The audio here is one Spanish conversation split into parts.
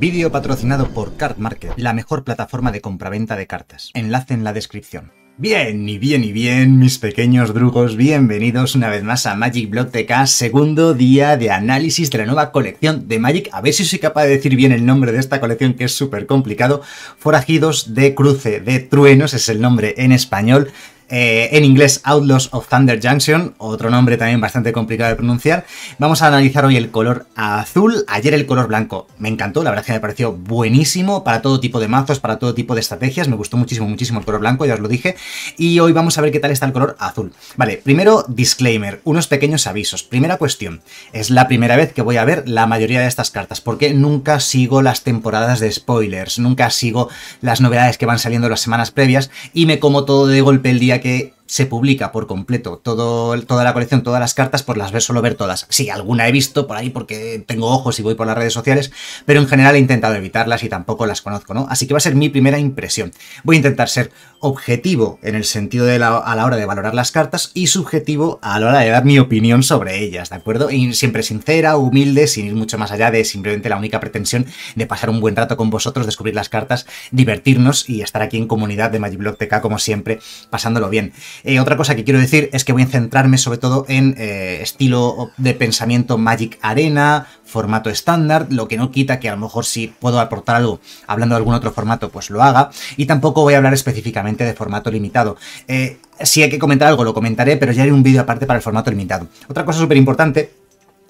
Vídeo patrocinado por Card Market, la mejor plataforma de compraventa de cartas. Enlace en la descripción. Bien, y bien, y bien, mis pequeños drugos, bienvenidos una vez más a Magic Block TK, segundo día de análisis de la nueva colección de Magic. A ver si soy capaz de decir bien el nombre de esta colección que es súper complicado. Forajidos de cruce de truenos es el nombre en español. Eh, en inglés Outlaws of Thunder Junction, otro nombre también bastante complicado de pronunciar. Vamos a analizar hoy el color azul, ayer el color blanco me encantó, la verdad es que me pareció buenísimo para todo tipo de mazos, para todo tipo de estrategias, me gustó muchísimo, muchísimo el color blanco, ya os lo dije, y hoy vamos a ver qué tal está el color azul. Vale, primero disclaimer, unos pequeños avisos. Primera cuestión, es la primera vez que voy a ver la mayoría de estas cartas, porque nunca sigo las temporadas de spoilers, nunca sigo las novedades que van saliendo las semanas previas y me como todo de golpe el día que se publica por completo toda la colección, todas las cartas, pues las ver solo ver todas. Sí, alguna he visto por ahí porque tengo ojos y voy por las redes sociales, pero en general he intentado evitarlas y tampoco las conozco, ¿no? Así que va a ser mi primera impresión. Voy a intentar ser objetivo en el sentido de la, a la hora de valorar las cartas y subjetivo a la hora de dar mi opinión sobre ellas, ¿de acuerdo? Y siempre sincera, humilde, sin ir mucho más allá de simplemente la única pretensión de pasar un buen rato con vosotros, descubrir las cartas, divertirnos y estar aquí en comunidad de Magic TK como siempre, pasándolo bien. Eh, otra cosa que quiero decir es que voy a centrarme sobre todo en eh, estilo de pensamiento Magic Arena, formato estándar, lo que no quita que a lo mejor si puedo aportar algo hablando de algún otro formato, pues lo haga. Y tampoco voy a hablar específicamente de formato limitado. Eh, si hay que comentar algo, lo comentaré, pero ya haré un vídeo aparte para el formato limitado. Otra cosa súper importante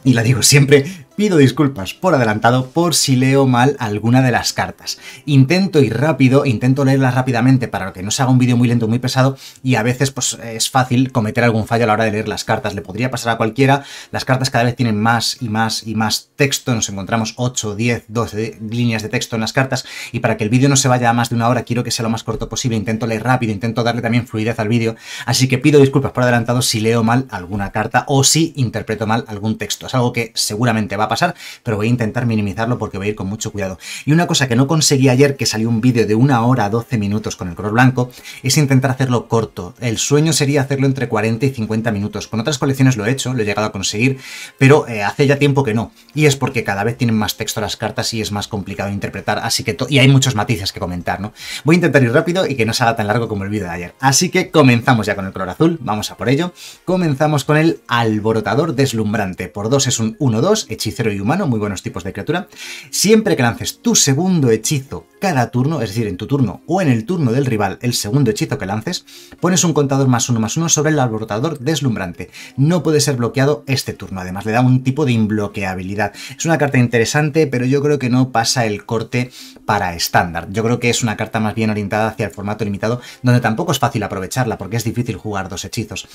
y la digo siempre, pido disculpas por adelantado por si leo mal alguna de las cartas. Intento ir rápido, intento leerlas rápidamente para que no se haga un vídeo muy lento, muy pesado, y a veces pues es fácil cometer algún fallo a la hora de leer las cartas. Le podría pasar a cualquiera, las cartas cada vez tienen más y más y más texto, nos encontramos 8, 10, 12 líneas de texto en las cartas, y para que el vídeo no se vaya a más de una hora, quiero que sea lo más corto posible, intento leer rápido, intento darle también fluidez al vídeo, así que pido disculpas por adelantado si leo mal alguna carta o si interpreto mal algún texto. Es algo que seguramente va a pasar, pero voy a intentar minimizarlo porque voy a ir con mucho cuidado. Y una cosa que no conseguí ayer, que salió un vídeo de una hora 12 minutos con el color blanco, es intentar hacerlo corto. El sueño sería hacerlo entre 40 y 50 minutos. Con otras colecciones lo he hecho, lo he llegado a conseguir, pero eh, hace ya tiempo que no. Y es porque cada vez tienen más texto las cartas y es más complicado interpretar, así que... Y hay muchos matices que comentar, ¿no? Voy a intentar ir rápido y que no se haga tan largo como el vídeo de ayer. Así que comenzamos ya con el color azul, vamos a por ello. Comenzamos con el alborotador deslumbrante. Por dos es un 1-2, hechicero y humano, muy buenos tipos de criatura. Siempre que lances tu segundo hechizo cada turno, es decir, en tu turno o en el turno del rival, el segundo hechizo que lances, pones un contador más uno más uno sobre el alborotador deslumbrante. No puede ser bloqueado este turno, además le da un tipo de imbloqueabilidad. Es una carta interesante, pero yo creo que no pasa el corte para estándar. Yo creo que es una carta más bien orientada hacia el formato limitado, donde tampoco es fácil aprovecharla, porque es difícil jugar dos hechizos.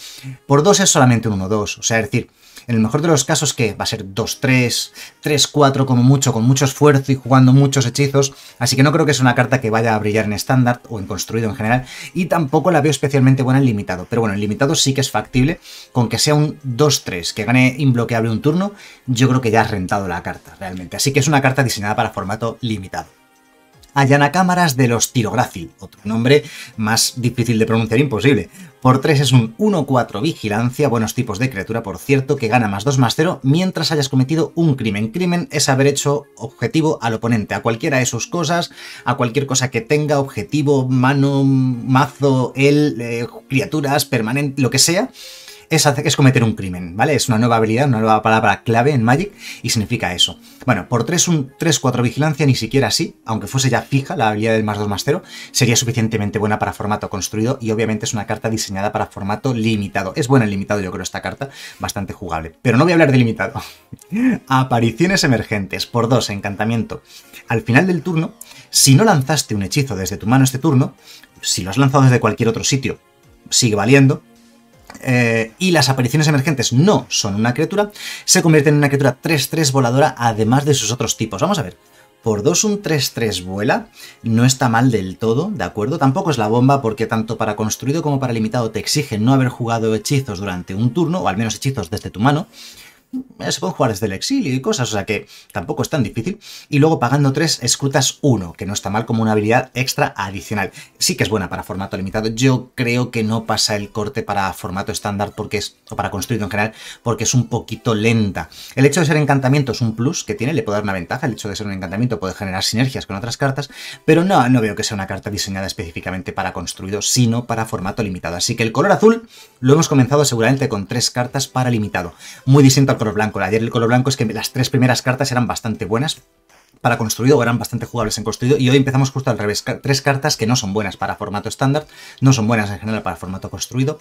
Por dos es solamente un 1-2, o sea, es decir, en el mejor de los casos, que va a ser 2-3, 3-4 como mucho, con mucho esfuerzo y jugando muchos hechizos. Así que no creo que sea una carta que vaya a brillar en estándar o en construido en general. Y tampoco la veo especialmente buena en limitado. Pero bueno, en limitado sí que es factible. Con que sea un 2-3 que gane imbloqueable un turno, yo creo que ya has rentado la carta realmente. Así que es una carta diseñada para formato limitado. Allana Cámaras de los Tirograci, otro nombre más difícil de pronunciar imposible. Por 3 es un 1-4 vigilancia, buenos tipos de criatura, por cierto, que gana más 2 más 0 mientras hayas cometido un crimen. Crimen es haber hecho objetivo al oponente, a cualquiera de sus cosas, a cualquier cosa que tenga objetivo, mano, mazo, él, eh, criaturas, permanente, lo que sea es, cometer un crimen, ¿vale? Es una nueva habilidad, una nueva palabra clave en Magic y significa eso. Bueno, por 3, un 3-4 vigilancia, ni siquiera así, aunque fuese ya fija la habilidad del más 2 más 0, sería suficientemente buena para formato construido y obviamente es una carta diseñada para formato limitado. Es buena en limitado, yo creo, esta carta, bastante jugable. Pero no voy a hablar de limitado. Apariciones emergentes, por 2, encantamiento. Al final del turno, si no lanzaste un hechizo desde tu mano este turno, si lo has lanzado desde cualquier otro sitio, sigue valiendo, eh, y las apariciones emergentes no son una criatura, se convierte en una criatura 3-3 voladora además de sus otros tipos. Vamos a ver. Por 2 un 3-3 vuela, no está mal del todo, ¿de acuerdo? Tampoco es la bomba porque tanto para construido como para limitado te exigen no haber jugado hechizos durante un turno, o al menos hechizos desde tu mano. Se pueden jugar desde el exilio y cosas, o sea que tampoco es tan difícil. Y luego pagando 3 escrutas 1, que no está mal como una habilidad extra adicional. Sí que es buena para formato limitado. Yo creo que no pasa el corte para formato estándar porque es, o para construido en general, porque es un poquito lenta. El hecho de ser encantamiento es un plus que tiene, le puede dar una ventaja. El hecho de ser un encantamiento puede generar sinergias con otras cartas, pero no, no veo que sea una carta diseñada específicamente para construido, sino para formato limitado. Así que el color azul lo hemos comenzado seguramente con tres cartas para limitado. Muy distinto al blanco. Ayer el color blanco es que las tres primeras cartas eran bastante buenas, para construido o eran bastante jugables en construido y hoy empezamos justo al revés, tres cartas que no son buenas para formato estándar, no son buenas en general para formato construido,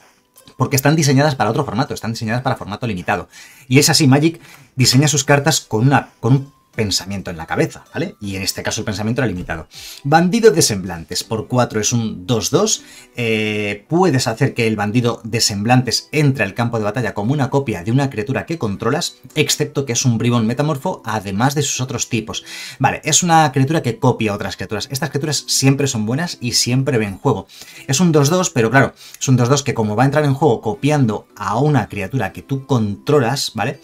porque están diseñadas para otro formato, están diseñadas para formato limitado. Y es así, Magic diseña sus cartas con, una, con un pensamiento en la cabeza, ¿vale? Y en este caso el pensamiento era limitado. Bandido de semblantes, por 4 es un 2-2. Eh, puedes hacer que el bandido de semblantes entre al campo de batalla como una copia de una criatura que controlas, excepto que es un bribón metamorfo, además de sus otros tipos. Vale, es una criatura que copia otras criaturas. Estas criaturas siempre son buenas y siempre ven juego. Es un 2-2, pero claro, es un 2-2 que como va a entrar en juego copiando a una criatura que tú controlas, ¿vale?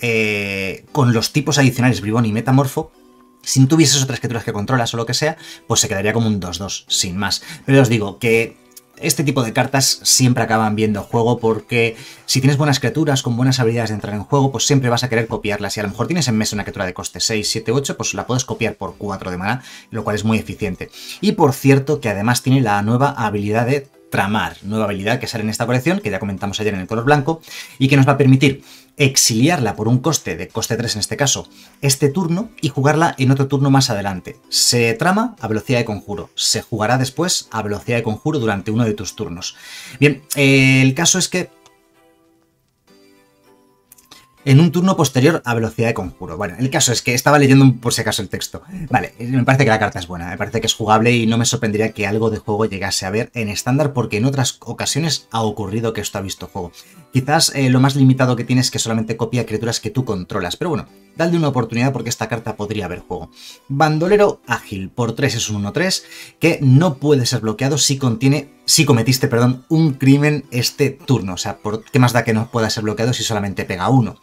Eh, con los tipos adicionales Bribón y Metamorfo, si no tuvieses otras criaturas que controlas o lo que sea, pues se quedaría como un 2-2, sin más. Pero os digo que este tipo de cartas siempre acaban viendo juego porque si tienes buenas criaturas con buenas habilidades de entrar en juego, pues siempre vas a querer copiarlas. Y a lo mejor tienes en mesa una criatura de coste 6, 7, 8, pues la puedes copiar por 4 de mana, lo cual es muy eficiente. Y por cierto, que además tiene la nueva habilidad de tramar, nueva habilidad que sale en esta colección, que ya comentamos ayer en el color blanco, y que nos va a permitir exiliarla por un coste de coste 3 en este caso, este turno y jugarla en otro turno más adelante. Se trama a velocidad de conjuro, se jugará después a velocidad de conjuro durante uno de tus turnos. Bien, eh, el caso es que en un turno posterior a velocidad de conjuro. Bueno, el caso es que estaba leyendo por si acaso el texto. Vale, me parece que la carta es buena, me parece que es jugable y no me sorprendería que algo de juego llegase a ver en estándar porque en otras ocasiones ha ocurrido que esto ha visto juego. Quizás eh, lo más limitado que tienes es que solamente copia criaturas que tú controlas, pero bueno, dale una oportunidad porque esta carta podría haber juego. Bandolero ágil, por 3 es un 1-3, que no puede ser bloqueado si contiene, si cometiste, perdón, un crimen este turno. O sea, ¿por ¿qué más da que no pueda ser bloqueado si solamente pega uno?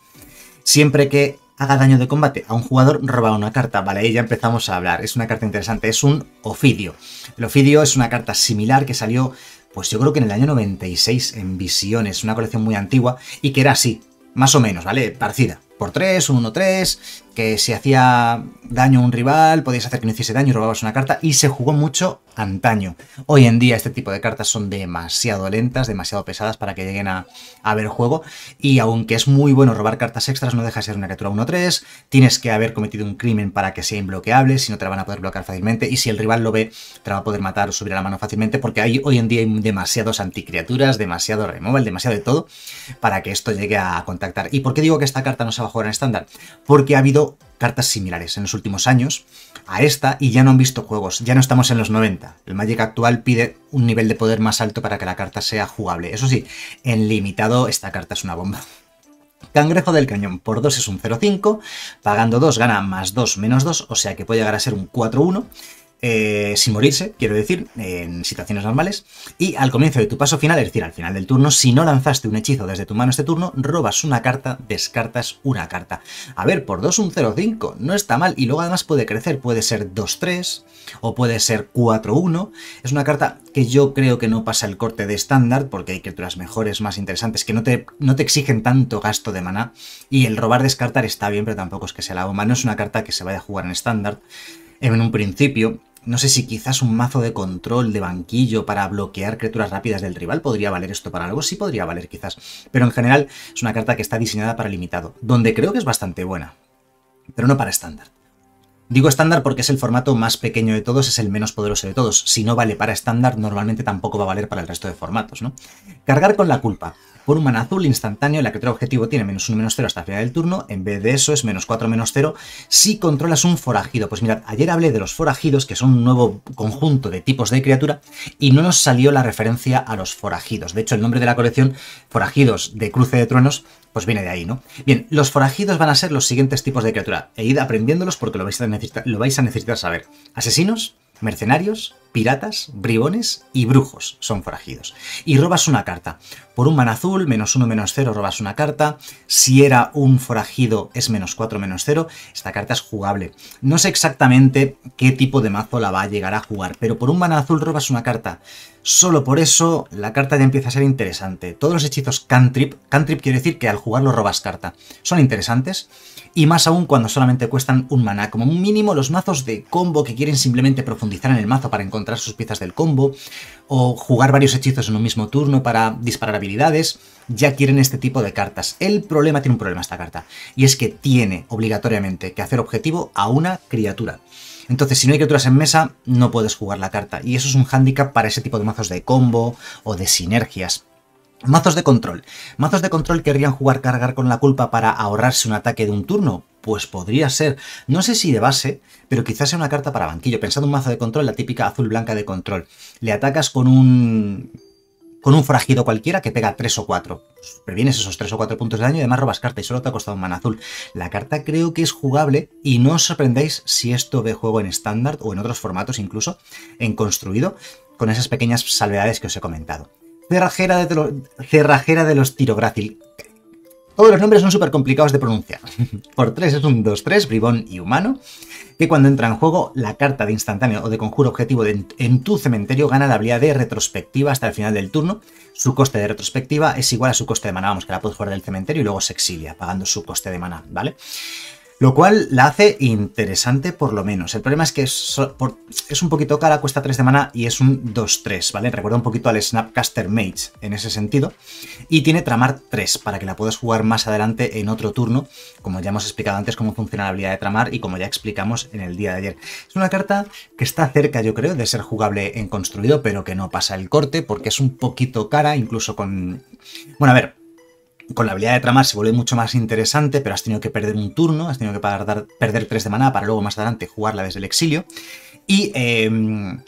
Siempre que haga daño de combate a un jugador, roba una carta. Vale, ahí ya empezamos a hablar. Es una carta interesante, es un Ofidio. El Ofidio es una carta similar que salió, pues yo creo que en el año 96 en Visiones, una colección muy antigua, y que era así, más o menos, ¿vale? Parecida. Por 3, un 1-3, que si hacía daño a un rival, podías hacer que no hiciese daño y robabas una carta, y se jugó mucho antaño. Hoy en día este tipo de cartas son demasiado lentas, demasiado pesadas para que lleguen a, ver juego, y aunque es muy bueno robar cartas extras, no deja de ser una criatura 1-3, tienes que haber cometido un crimen para que sea imbloqueable, si no te la van a poder bloquear fácilmente, y si el rival lo ve, te la va a poder matar o subir a la mano fácilmente, porque hay, hoy en día hay demasiados anticriaturas, demasiado removal, demasiado de todo, para que esto llegue a contactar. ¿Y por qué digo que esta carta no se jugar en estándar? Porque ha habido cartas similares en los últimos años a esta y ya no han visto juegos, ya no estamos en los 90. El Magic actual pide un nivel de poder más alto para que la carta sea jugable. Eso sí, en limitado esta carta es una bomba. Cangrejo del Cañón por 2 es un 0,5, pagando 2 gana más 2 menos 2, o sea que puede llegar a ser un 4-1. Eh, sin morirse, quiero decir, en situaciones normales. Y al comienzo de tu paso final, es decir, al final del turno, si no lanzaste un hechizo desde tu mano este turno, robas una carta, descartas una carta. A ver, por 2 un 0-5, no está mal. Y luego además puede crecer, puede ser 2-3 o puede ser 4-1. Es una carta que yo creo que no pasa el corte de estándar, porque hay criaturas mejores, más interesantes, que no te, no te exigen tanto gasto de mana. Y el robar descartar está bien, pero tampoco es que sea la bomba. No es una carta que se vaya a jugar en estándar en un principio. No sé si quizás un mazo de control de banquillo para bloquear criaturas rápidas del rival podría valer esto para algo, sí podría valer quizás. Pero en general es una carta que está diseñada para limitado, donde creo que es bastante buena, pero no para estándar. Digo estándar porque es el formato más pequeño de todos, es el menos poderoso de todos. Si no vale para estándar, normalmente tampoco va a valer para el resto de formatos, ¿no? Cargar con la culpa. Por un mana azul instantáneo, la criatura objetivo tiene menos 1, menos 0 hasta el final del turno. En vez de eso es menos 4, menos 0 si controlas un forajido. Pues mirad, ayer hablé de los forajidos, que son un nuevo conjunto de tipos de criatura, y no nos salió la referencia a los forajidos. De hecho, el nombre de la colección, Forajidos de Cruce de Truenos, pues viene de ahí, ¿no? Bien, los forajidos van a ser los siguientes tipos de criatura, e id aprendiéndolos porque lo vais a necesitar, lo vais a necesitar saber. Asesinos, mercenarios, piratas, bribones y brujos son forajidos. Y robas una carta. Por un mana azul, menos uno, menos cero, robas una carta. Si era un forajido, es menos cuatro, menos cero. Esta carta es jugable. No sé exactamente qué tipo de mazo la va a llegar a jugar, pero por un mana azul robas una carta. Solo por eso la carta ya empieza a ser interesante. Todos los hechizos cantrip, cantrip quiere decir que al jugarlo robas carta, son interesantes. Y más aún cuando solamente cuestan un mana. Como mínimo los mazos de combo que quieren simplemente profundizar en el mazo para encontrar sus piezas del combo. O jugar varios hechizos en un mismo turno para disparar habilidades. Ya quieren este tipo de cartas. El problema tiene un problema esta carta. Y es que tiene obligatoriamente que hacer objetivo a una criatura. Entonces, si no hay criaturas en mesa, no puedes jugar la carta. Y eso es un hándicap para ese tipo de mazos de combo o de sinergias. Mazos de control. ¿Mazos de control querrían jugar cargar con la culpa para ahorrarse un ataque de un turno? Pues podría ser. No sé si de base, pero quizás sea una carta para banquillo. Pensando en un mazo de control, la típica azul-blanca de control. Le atacas con un con un forajido cualquiera que pega 3 o 4. Previenes esos 3 o 4 puntos de daño y además robas carta y solo te ha costado un mana azul. La carta creo que es jugable y no os sorprendéis si esto ve juego en estándar o en otros formatos incluso, en construido, con esas pequeñas salvedades que os he comentado. Cerrajera de, los Tirográcil. Todos los nombres son súper complicados de pronunciar. Por 3 es un 2-3, bribón y humano que cuando entra en juego la carta de instantáneo o de conjuro objetivo en tu cementerio gana la habilidad de retrospectiva hasta el final del turno. Su coste de retrospectiva es igual a su coste de mana, vamos, que la puedes jugar del cementerio y luego se exilia, pagando su coste de mana, ¿vale? Lo cual la hace interesante por lo menos. El problema es que es, un poquito cara, cuesta 3 de mana y es un 2-3, ¿vale? Recuerda un poquito al Snapcaster Mage en ese sentido. Y tiene Tramar 3 para que la puedas jugar más adelante en otro turno, como ya hemos explicado antes cómo funciona la habilidad de Tramar y como ya explicamos en el día de ayer. Es una carta que está cerca, yo creo, de ser jugable en construido, pero que no pasa el corte porque es un poquito cara, incluso con... Bueno, a ver, con la habilidad de tramar se vuelve mucho más interesante, pero has tenido que perder un turno, has tenido que perder 3 de maná para luego más adelante jugarla desde el exilio. Y em,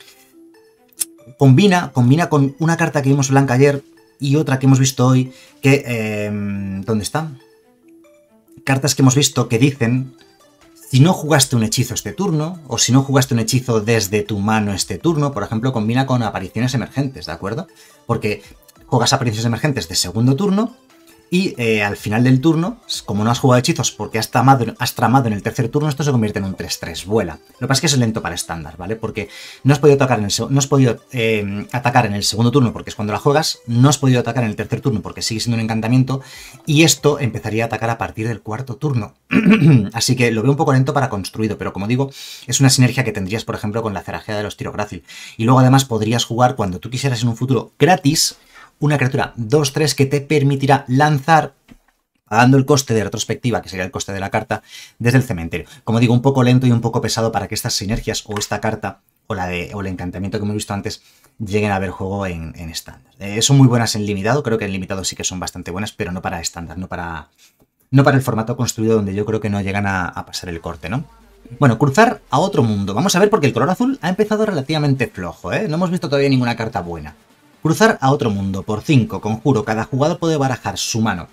combina, combina con una carta que vimos blanca ayer y otra que hemos visto hoy, que... Em, ¿Dónde están? Cartas que hemos visto que dicen... Si no jugaste un hechizo este turno, o si no jugaste un hechizo desde tu mano este turno, por ejemplo, combina con apariciones emergentes, ¿de acuerdo? Porque juegas apariciones emergentes de segundo turno y eh, al final del turno, como no has jugado hechizos porque has tramado, has tramado en el tercer turno, esto se convierte en un 3-3, vuela. Lo que pasa es que es lento para estándar, ¿vale? Porque no has podido, atacar en el, no has podido eh, atacar en el segundo turno porque es cuando la juegas, no has podido atacar en el tercer turno porque sigue siendo un encantamiento, y esto empezaría a atacar a partir del cuarto turno. Así que lo veo un poco lento para construido, pero como digo, es una sinergia que tendrías, por ejemplo, con la cerajea de los tirográcil. Y luego además podrías jugar cuando tú quisieras en un futuro gratis una criatura 2-3 que te permitirá lanzar pagando el coste de retrospectiva, que sería el coste de la carta, desde el cementerio. Como digo, un poco lento y un poco pesado para que estas sinergias o esta carta o, la de, o el encantamiento que hemos visto antes lleguen a ver juego en estándar. Eh, son muy buenas en limitado, creo que en limitado sí que son bastante buenas, pero no para estándar, no para, no para el formato construido donde yo creo que no llegan a, a pasar el corte, ¿no? Bueno, cruzar a otro mundo. Vamos a ver porque el color azul ha empezado relativamente flojo, ¿eh? No hemos visto todavía ninguna carta buena. Cruzar a otro mundo. Por 5, conjuro, cada jugador puede barajar su mano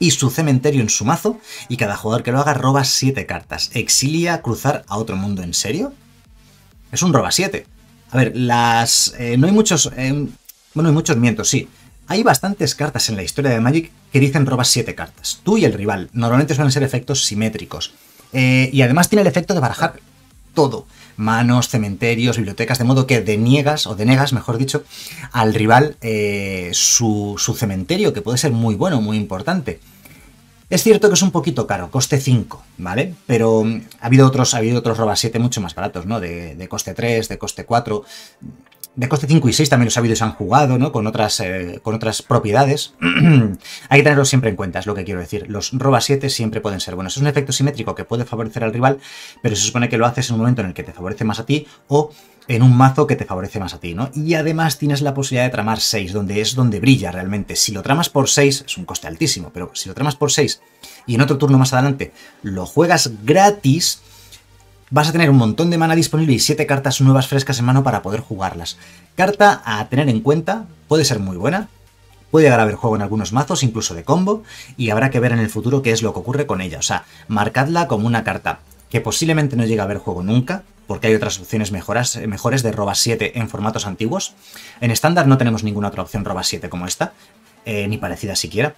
y su cementerio en su mazo, y cada jugador que lo haga roba 7 cartas. Exilia cruzar a otro mundo, ¿en serio? Es un roba 7. A ver, las... Eh, no hay muchos... Eh, bueno, hay muchos mientos, sí. Hay bastantes cartas en la historia de Magic que dicen roba 7 cartas. Tú y el rival. Normalmente suelen ser efectos simétricos. Eh, y además tiene el efecto de barajar todo manos, cementerios, bibliotecas, de modo que deniegas, o denegas, mejor dicho, al rival eh, su, cementerio, que puede ser muy bueno, muy importante. Es cierto que es un poquito caro, coste 5, ¿vale? Pero mm, ha habido otros, ha habido otros Roba 7 mucho más baratos, ¿no? De, de coste 3, de coste 4 de coste 5 y 6 también los ha habido y se han jugado, ¿no? Con otras, eh, con otras propiedades. Hay que tenerlo siempre en cuenta, es lo que quiero decir. Los roba 7 siempre pueden ser buenos. Es un efecto simétrico que puede favorecer al rival, pero se supone que lo haces en un momento en el que te favorece más a ti o en un mazo que te favorece más a ti, ¿no? Y además tienes la posibilidad de tramar 6, donde es donde brilla realmente. Si lo tramas por 6, es un coste altísimo, pero si lo tramas por 6 y en otro turno más adelante lo juegas gratis, vas a tener un montón de mana disponible y 7 cartas nuevas frescas en mano para poder jugarlas. Carta a tener en cuenta, puede ser muy buena, puede llegar a haber juego en algunos mazos, incluso de combo, y habrá que ver en el futuro qué es lo que ocurre con ella. O sea, marcadla como una carta que posiblemente no llegue a haber juego nunca, porque hay otras opciones mejoras, mejores de roba 7 en formatos antiguos. En estándar no tenemos ninguna otra opción roba 7 como esta, eh, ni parecida siquiera.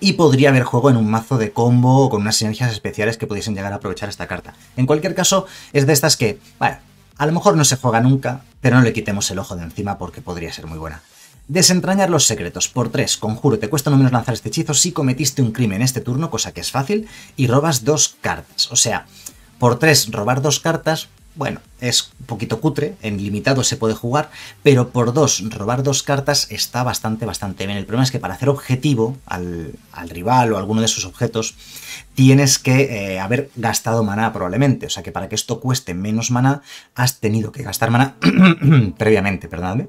Y podría haber juego en un mazo de combo o con unas sinergias especiales que pudiesen llegar a aprovechar esta carta. En cualquier caso, es de estas que, bueno, a lo mejor no se juega nunca, pero no le quitemos el ojo de encima porque podría ser muy buena. Desentrañar los secretos. Por 3, conjuro, te cuesta no menos lanzar este hechizo si cometiste un crimen este turno, cosa que es fácil, y robas dos cartas. O sea, por 3 robar dos cartas, bueno, es un poquito cutre, en limitado se puede jugar, pero por 2 robar dos cartas está bastante, bastante bien. El problema es que para hacer objetivo al, rival o alguno de sus objetos, tienes que eh, haber gastado maná probablemente. O sea que para que esto cueste menos maná, has tenido que gastar maná previamente, perdóname.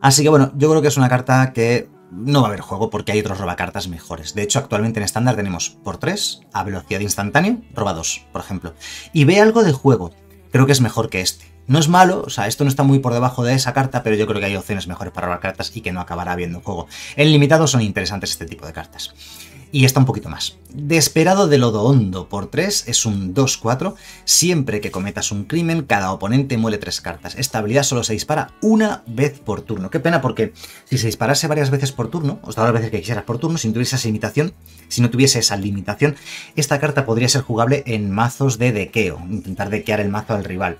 Así que bueno, yo creo que es una carta que no va a haber juego porque hay otros robacartas mejores. De hecho, actualmente en estándar tenemos por 3 a velocidad instantánea, roba 2, por ejemplo. Y ve algo de juego. Creo que es mejor que este. No es malo, o sea, esto no está muy por debajo de esa carta, pero yo creo que hay opciones mejores para robar cartas y que no acabará habiendo juego. En limitado son interesantes este tipo de cartas y está un poquito más. Desperado de lodo hondo por 3 es un 2-4. Siempre que cometas un crimen, cada oponente muele 3 cartas. Esta habilidad solo se dispara una vez por turno. Qué pena porque si se disparase varias veces por turno, o todas las veces que quisieras por turno, si no tuviese esa limitación, si no tuviese esa limitación, esta carta podría ser jugable en mazos de dequeo, intentar dequear el mazo al rival.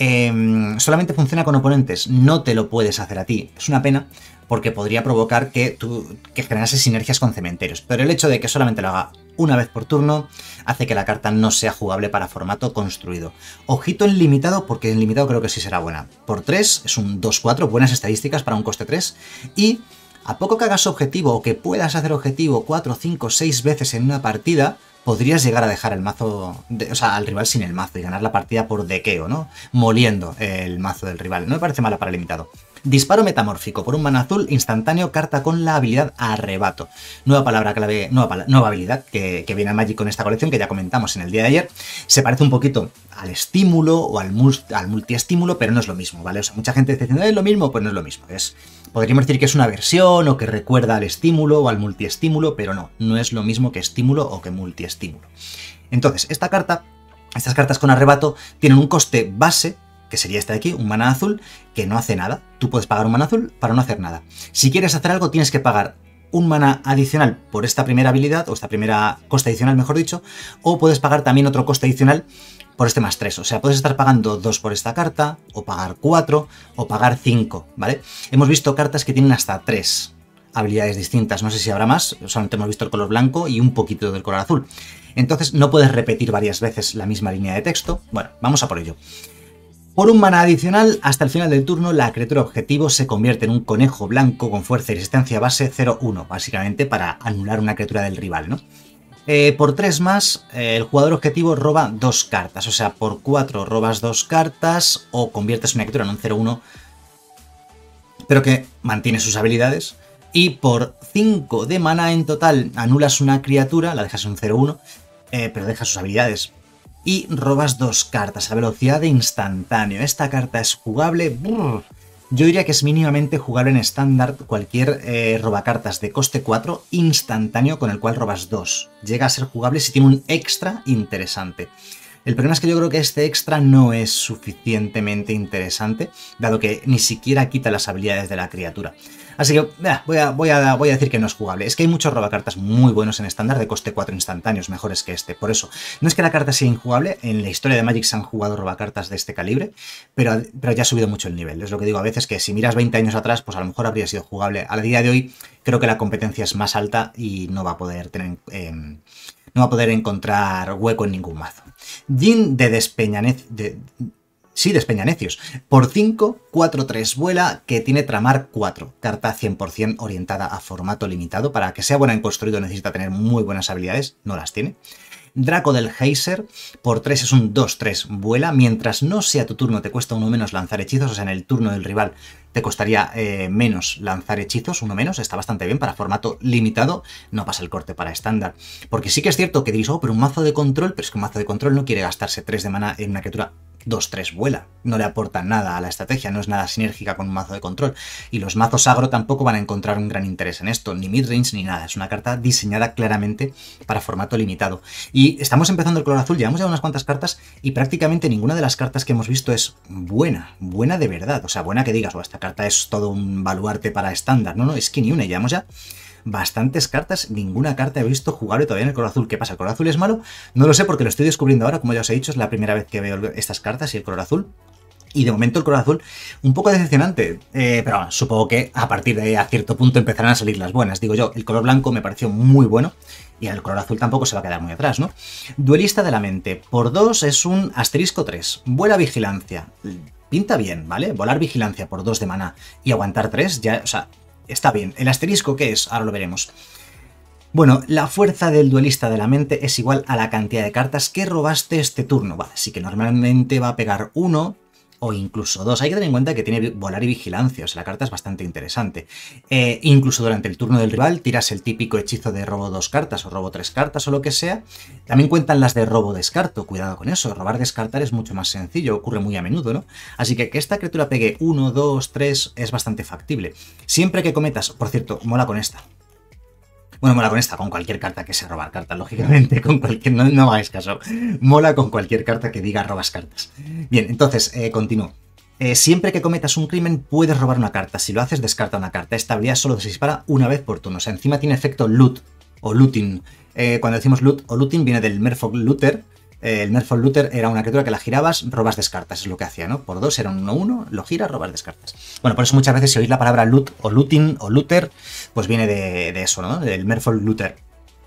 Em, solamente funciona con oponentes, no te lo puedes hacer a ti. Es una pena porque podría provocar que, tú, que generase sinergias con cementerios. Pero el hecho de que solamente lo haga una vez por turno hace que la carta no sea jugable para formato construido. Ojito en limitado, porque en limitado creo que sí será buena. Por 3 es un 2-4, buenas estadísticas para un coste 3. Y a poco que hagas objetivo o que puedas hacer objetivo 4, 5, 6 veces en una partida, podrías llegar a dejar el mazo, o sea, al rival sin el mazo y ganar la partida por dequeo, ¿no? Moliendo el mazo del rival. No me parece mala para limitado. Disparo metamórfico por un mana azul instantáneo, carta con la habilidad arrebato. Nueva palabra clave, nueva, nueva habilidad que, viene a Magic con esta colección que ya comentamos en el día de ayer. Se parece un poquito al estímulo o al, al multiestímulo, pero no es lo mismo, ¿vale? O sea, mucha gente está diciendo, ¿es lo mismo? Pues no es lo mismo. Es, podríamos decir que es una versión o que recuerda al estímulo o al multiestímulo, pero no, no es lo mismo que estímulo o que multiestímulo. Entonces, esta carta, estas cartas con arrebato tienen un coste base que sería este de aquí, un mana azul, que no hace nada. Tú puedes pagar un mana azul para no hacer nada. Si quieres hacer algo, tienes que pagar un mana adicional por esta primera habilidad, o esta primera coste adicional, mejor dicho, o puedes pagar también otro coste adicional por este más 3. O sea, puedes estar pagando 2 por esta carta, o pagar 4, o pagar 5, ¿vale? Hemos visto cartas que tienen hasta 3 habilidades distintas. No sé si habrá más, solamente hemos visto el color blanco y un poquito del color azul. Entonces no puedes repetir varias veces la misma línea de texto. Bueno, vamos a por ello. Por un mana adicional, hasta el final del turno, la criatura objetivo se convierte en un conejo blanco con fuerza y resistencia base 0-1, básicamente para anular una criatura del rival, ¿no? Eh, por 3 más, eh, el jugador objetivo roba 2 cartas, o sea, por 4 robas 2 cartas o conviertes una criatura en un 0-1, pero que mantiene sus habilidades. Y por 5 de mana en total anulas una criatura, la dejas en un 0-1, eh, pero dejas sus habilidades y robas dos cartas a velocidad de instantáneo. Esta carta es jugable. yo diría que es mínimamente jugable en estándar cualquier eh, robacartas de coste 4 instantáneo con el cual robas dos. Llega a ser jugable si tiene un extra interesante. El problema es que yo creo que este extra no es suficientemente interesante, dado que ni siquiera quita las habilidades de la criatura. Así que voy, a, decir que no es jugable. Es que hay muchos robacartas muy buenos en estándar de coste 4 instantáneos, mejores que este. Por eso, no es que la carta sea injugable, en la historia de Magic se han jugado robacartas de este calibre, pero, ya ha subido mucho el nivel. Es lo que digo a veces, que si miras 20 años atrás, pues a lo mejor habría sido jugable. A día de hoy creo que la competencia es más alta y no va a poder tener... Em, no va a poder encontrar hueco en ningún mazo. Jin de Despeñanez... De, Sí, despeñanecios. Por 5, 4-3 vuela, que tiene tramar 4. Carta 100% orientada a formato limitado. Para que sea buena en construido necesita tener muy buenas habilidades. No las tiene. Draco del Heiser, por 3 es un 2-3, vuela, mientras no sea tu turno te cuesta uno menos lanzar hechizos, o sea, en el turno del rival te costaría eh, menos lanzar hechizos, uno menos, está bastante bien para formato limitado, no pasa el corte para estándar. Porque sí que es cierto que diréis, oh, pero un mazo de control, pero es que un mazo de control no quiere gastarse 3 de mana en una criatura 2-3 vuela. No le aportan nada a la estrategia, no es nada sinérgica con un mazo de control. Y los mazos agro tampoco van a encontrar un gran interés en esto, ni midrange ni nada. Es una carta diseñada claramente para formato limitado. Y estamos empezando el color azul, llevamos ya unas cuantas cartas y prácticamente ninguna de las cartas que hemos visto es buena, buena de verdad. O sea, buena que digas, o esta carta es todo un baluarte para estándar. No, no, es que ni una, llevamos ya bastantes cartas, ninguna carta he visto jugable todavía en el color azul. ¿Qué pasa? ¿El color azul es malo? No lo sé porque lo estoy descubriendo ahora, como ya os he dicho, es la primera vez que veo estas cartas y el color azul. Y de momento el color azul un poco decepcionante, eh, pero supongo que a partir de a cierto punto empezarán a salir las buenas. Digo yo, el color blanco me pareció muy bueno y el color azul tampoco se va a quedar muy atrás, ¿no? Duelista de la mente, por 2 es un asterisco 3, vuela vigilancia. Pinta bien, ¿vale? Volar vigilancia por 2 de mana y aguantar 3, ya, o sea, está bien. ¿El asterisco qué es? Ahora lo veremos. Bueno, la fuerza del duelista de la mente es igual a la cantidad de cartas que robaste este turno. Vale, así que normalmente va a pegar uno o incluso dos. Hay que tener en cuenta que tiene volar y vigilancia, o sea, la carta es bastante interesante. Eh, incluso durante el turno del rival tiras el típico hechizo de robo dos cartas o robo tres cartas o lo que sea. También cuentan las de robo descarto, cuidado con eso, robar descartar es mucho más sencillo, ocurre muy a menudo, ¿no? Así que que esta criatura pegue uno, dos, tres es bastante factible. Siempre que cometas, por cierto, mola con esta. Bueno, mola con esta, con cualquier carta que sea robar cartas, lógicamente, con cualquier, no, no hagáis caso. Mola con cualquier carta que diga robas cartas. Bien, entonces, eh, continúo. Eh, siempre que cometas un crimen puedes robar una carta. Si lo haces, descarta una carta. Esta habilidad solo se dispara una vez por turno. O sea, encima tiene efecto loot o looting. Eh, cuando decimos loot o looting viene del Merfolk Looter, el Merfolk Looter era una criatura que la girabas, robas descartas, es lo que hacía, ¿no? Por dos era un 1-1, lo giras, robas descartas. Bueno, por eso muchas veces si oís la palabra loot o looting o looter, pues viene de, eso, ¿no? Del Merfolk Looter.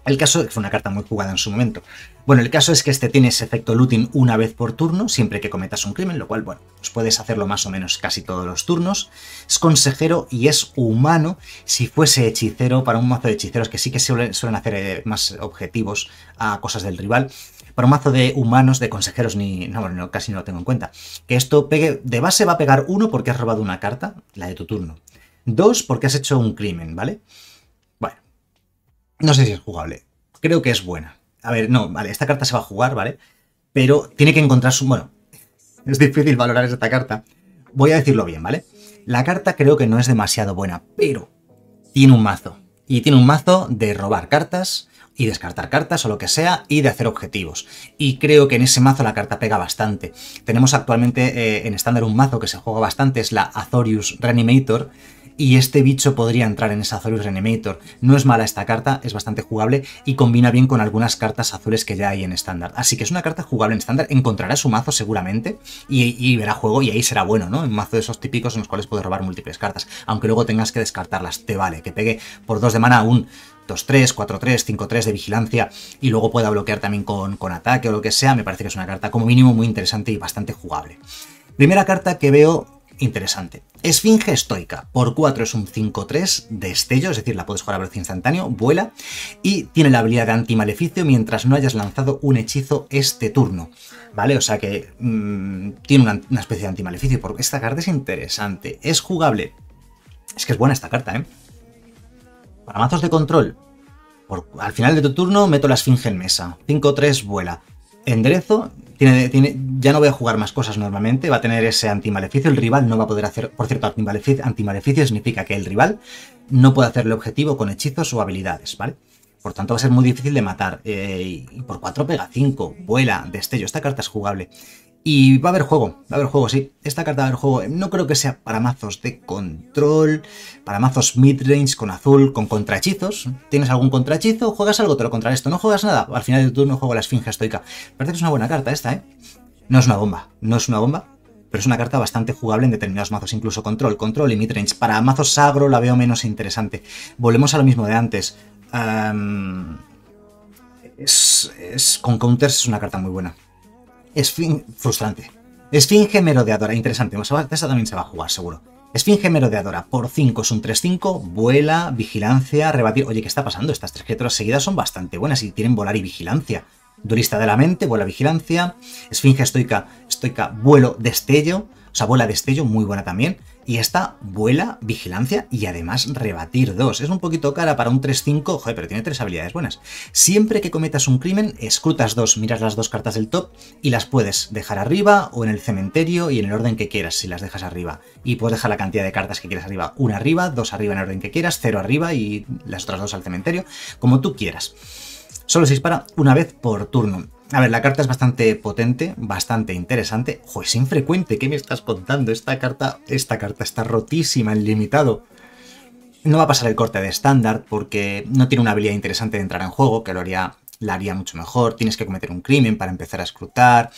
El caso, que fue una carta muy jugada en su momento. Bueno, el caso es que este tiene ese efecto looting una vez por turno, siempre que cometas un crimen, lo cual, bueno, pues puedes hacerlo más o menos casi todos los turnos. Es consejero y es humano. Si fuese hechicero, para un mazo de hechiceros que sí que suelen, hacer eh, más objetivos a cosas del rival, para un mazo de humanos, de consejeros, ni. No, bueno, casi no lo tengo en cuenta. Que esto pegue. De base va a pegar uno porque has robado una carta, la de tu turno. Dos, porque has hecho un crimen, ¿vale? Bueno. No sé si es jugable. Creo que es buena. A ver, no, vale, esta carta se va a jugar, ¿vale? Pero tiene que encontrar su. Bueno, es difícil valorar esta carta. Voy a decirlo bien, ¿vale? La carta creo que no es demasiado buena, pero tiene un mazo. Y tiene un mazo de robar cartas, y descartar cartas o lo que sea y de hacer objetivos. Y creo que en ese mazo la carta pega bastante. Tenemos actualmente eh, en estándar un mazo que se juega bastante, es la Azorius Reanimator, y este bicho podría entrar en esa Azorius Reanimator. No es mala esta carta, es bastante jugable y combina bien con algunas cartas azules que ya hay en estándar. Así que es una carta jugable en estándar, encontrará su mazo seguramente y, verá juego y ahí será bueno, ¿no? Un mazo de esos típicos en los cuales puedes robar múltiples cartas, aunque luego tengas que descartarlas, te vale, que pegue por dos de mana un 2-3, 4-3, 5-3 de vigilancia y luego pueda bloquear también con, con ataque o lo que sea, me parece que es una carta como mínimo muy interesante y bastante jugable. Primera carta que veo interesante. Esfinge estoica, por 4 es un 5-3 destello, es decir, la puedes jugar a velocidad instantáneo, vuela, y tiene la habilidad de antimaleficio mientras no hayas lanzado un hechizo este turno. ¿Vale? O sea que mm, tiene una, especie de antimaleficio, porque esta carta es interesante, es jugable. Es que es buena esta carta, ¿eh? Para mazos de control, por, al final de tu turno meto la esfinge en mesa. 5-3 vuela. Enderezo, tiene, ya no voy a jugar más cosas normalmente, va a tener ese antimaleficio, el rival no va a poder hacer, por cierto, antimaleficio, antimaleficio significa que el rival no puede hacerle objetivo con hechizos o habilidades, ¿vale? Por tanto va a ser muy difícil de matar. Eh, y por 4 pega 5, vuela, destello, esta carta es jugable. Y va a haber juego, va a haber juego, sí. Esta carta va a haber juego. No creo que sea para mazos de control, para mazos midrange con azul, con contrahechizos. ¿Tienes algún contrahechizo? ¿Juegas algo? Te lo contrarresto. ¿No juegas nada? Al final de turno juego la esfinge estoica. Parece que es una buena carta esta, ¿eh? No es una bomba, no es una bomba, pero es una carta bastante jugable en determinados mazos, incluso control, control y midrange. Para mazos sagro la veo menos interesante. Volvemos a lo mismo de antes. es, con counters es una carta muy buena. Esfinge. frustrante. Esfinge merodeadora, interesante. Esa también se va a jugar, seguro. Esfinge merodeadora, por 5 es un 3-5, vuela, vigilancia, rebatir. Oye, ¿qué está pasando? Estas tres criaturas seguidas son bastante buenas y tienen volar y vigilancia. Durista de la mente, vuela vigilancia. Esfinge estoica, estoica, vuelo, destello. O sea, vuela destello, muy buena también. Y esta vuela, vigilancia y además rebatir 2. Es un poquito cara para un 3-5, joder, pero tiene tres habilidades buenas. Siempre que cometas un crimen, escrutas dos, miras las dos cartas del top y las puedes dejar arriba o en el cementerio y en el orden que quieras si las dejas arriba. Y puedes dejar la cantidad de cartas que quieras arriba. Una arriba, dos arriba en el orden que quieras, cero arriba y las otras dos al cementerio, como tú quieras. Solo se dispara una vez por turno. A ver, la carta es bastante potente, bastante interesante. Joder, es infrecuente, ¿qué me estás contando? Esta carta, esta carta está rotísima en limitado. No va a pasar el corte de estándar porque no tiene una habilidad interesante de entrar en juego, que lo haría, la haría mucho mejor. Tienes que cometer un crimen para empezar a escrutar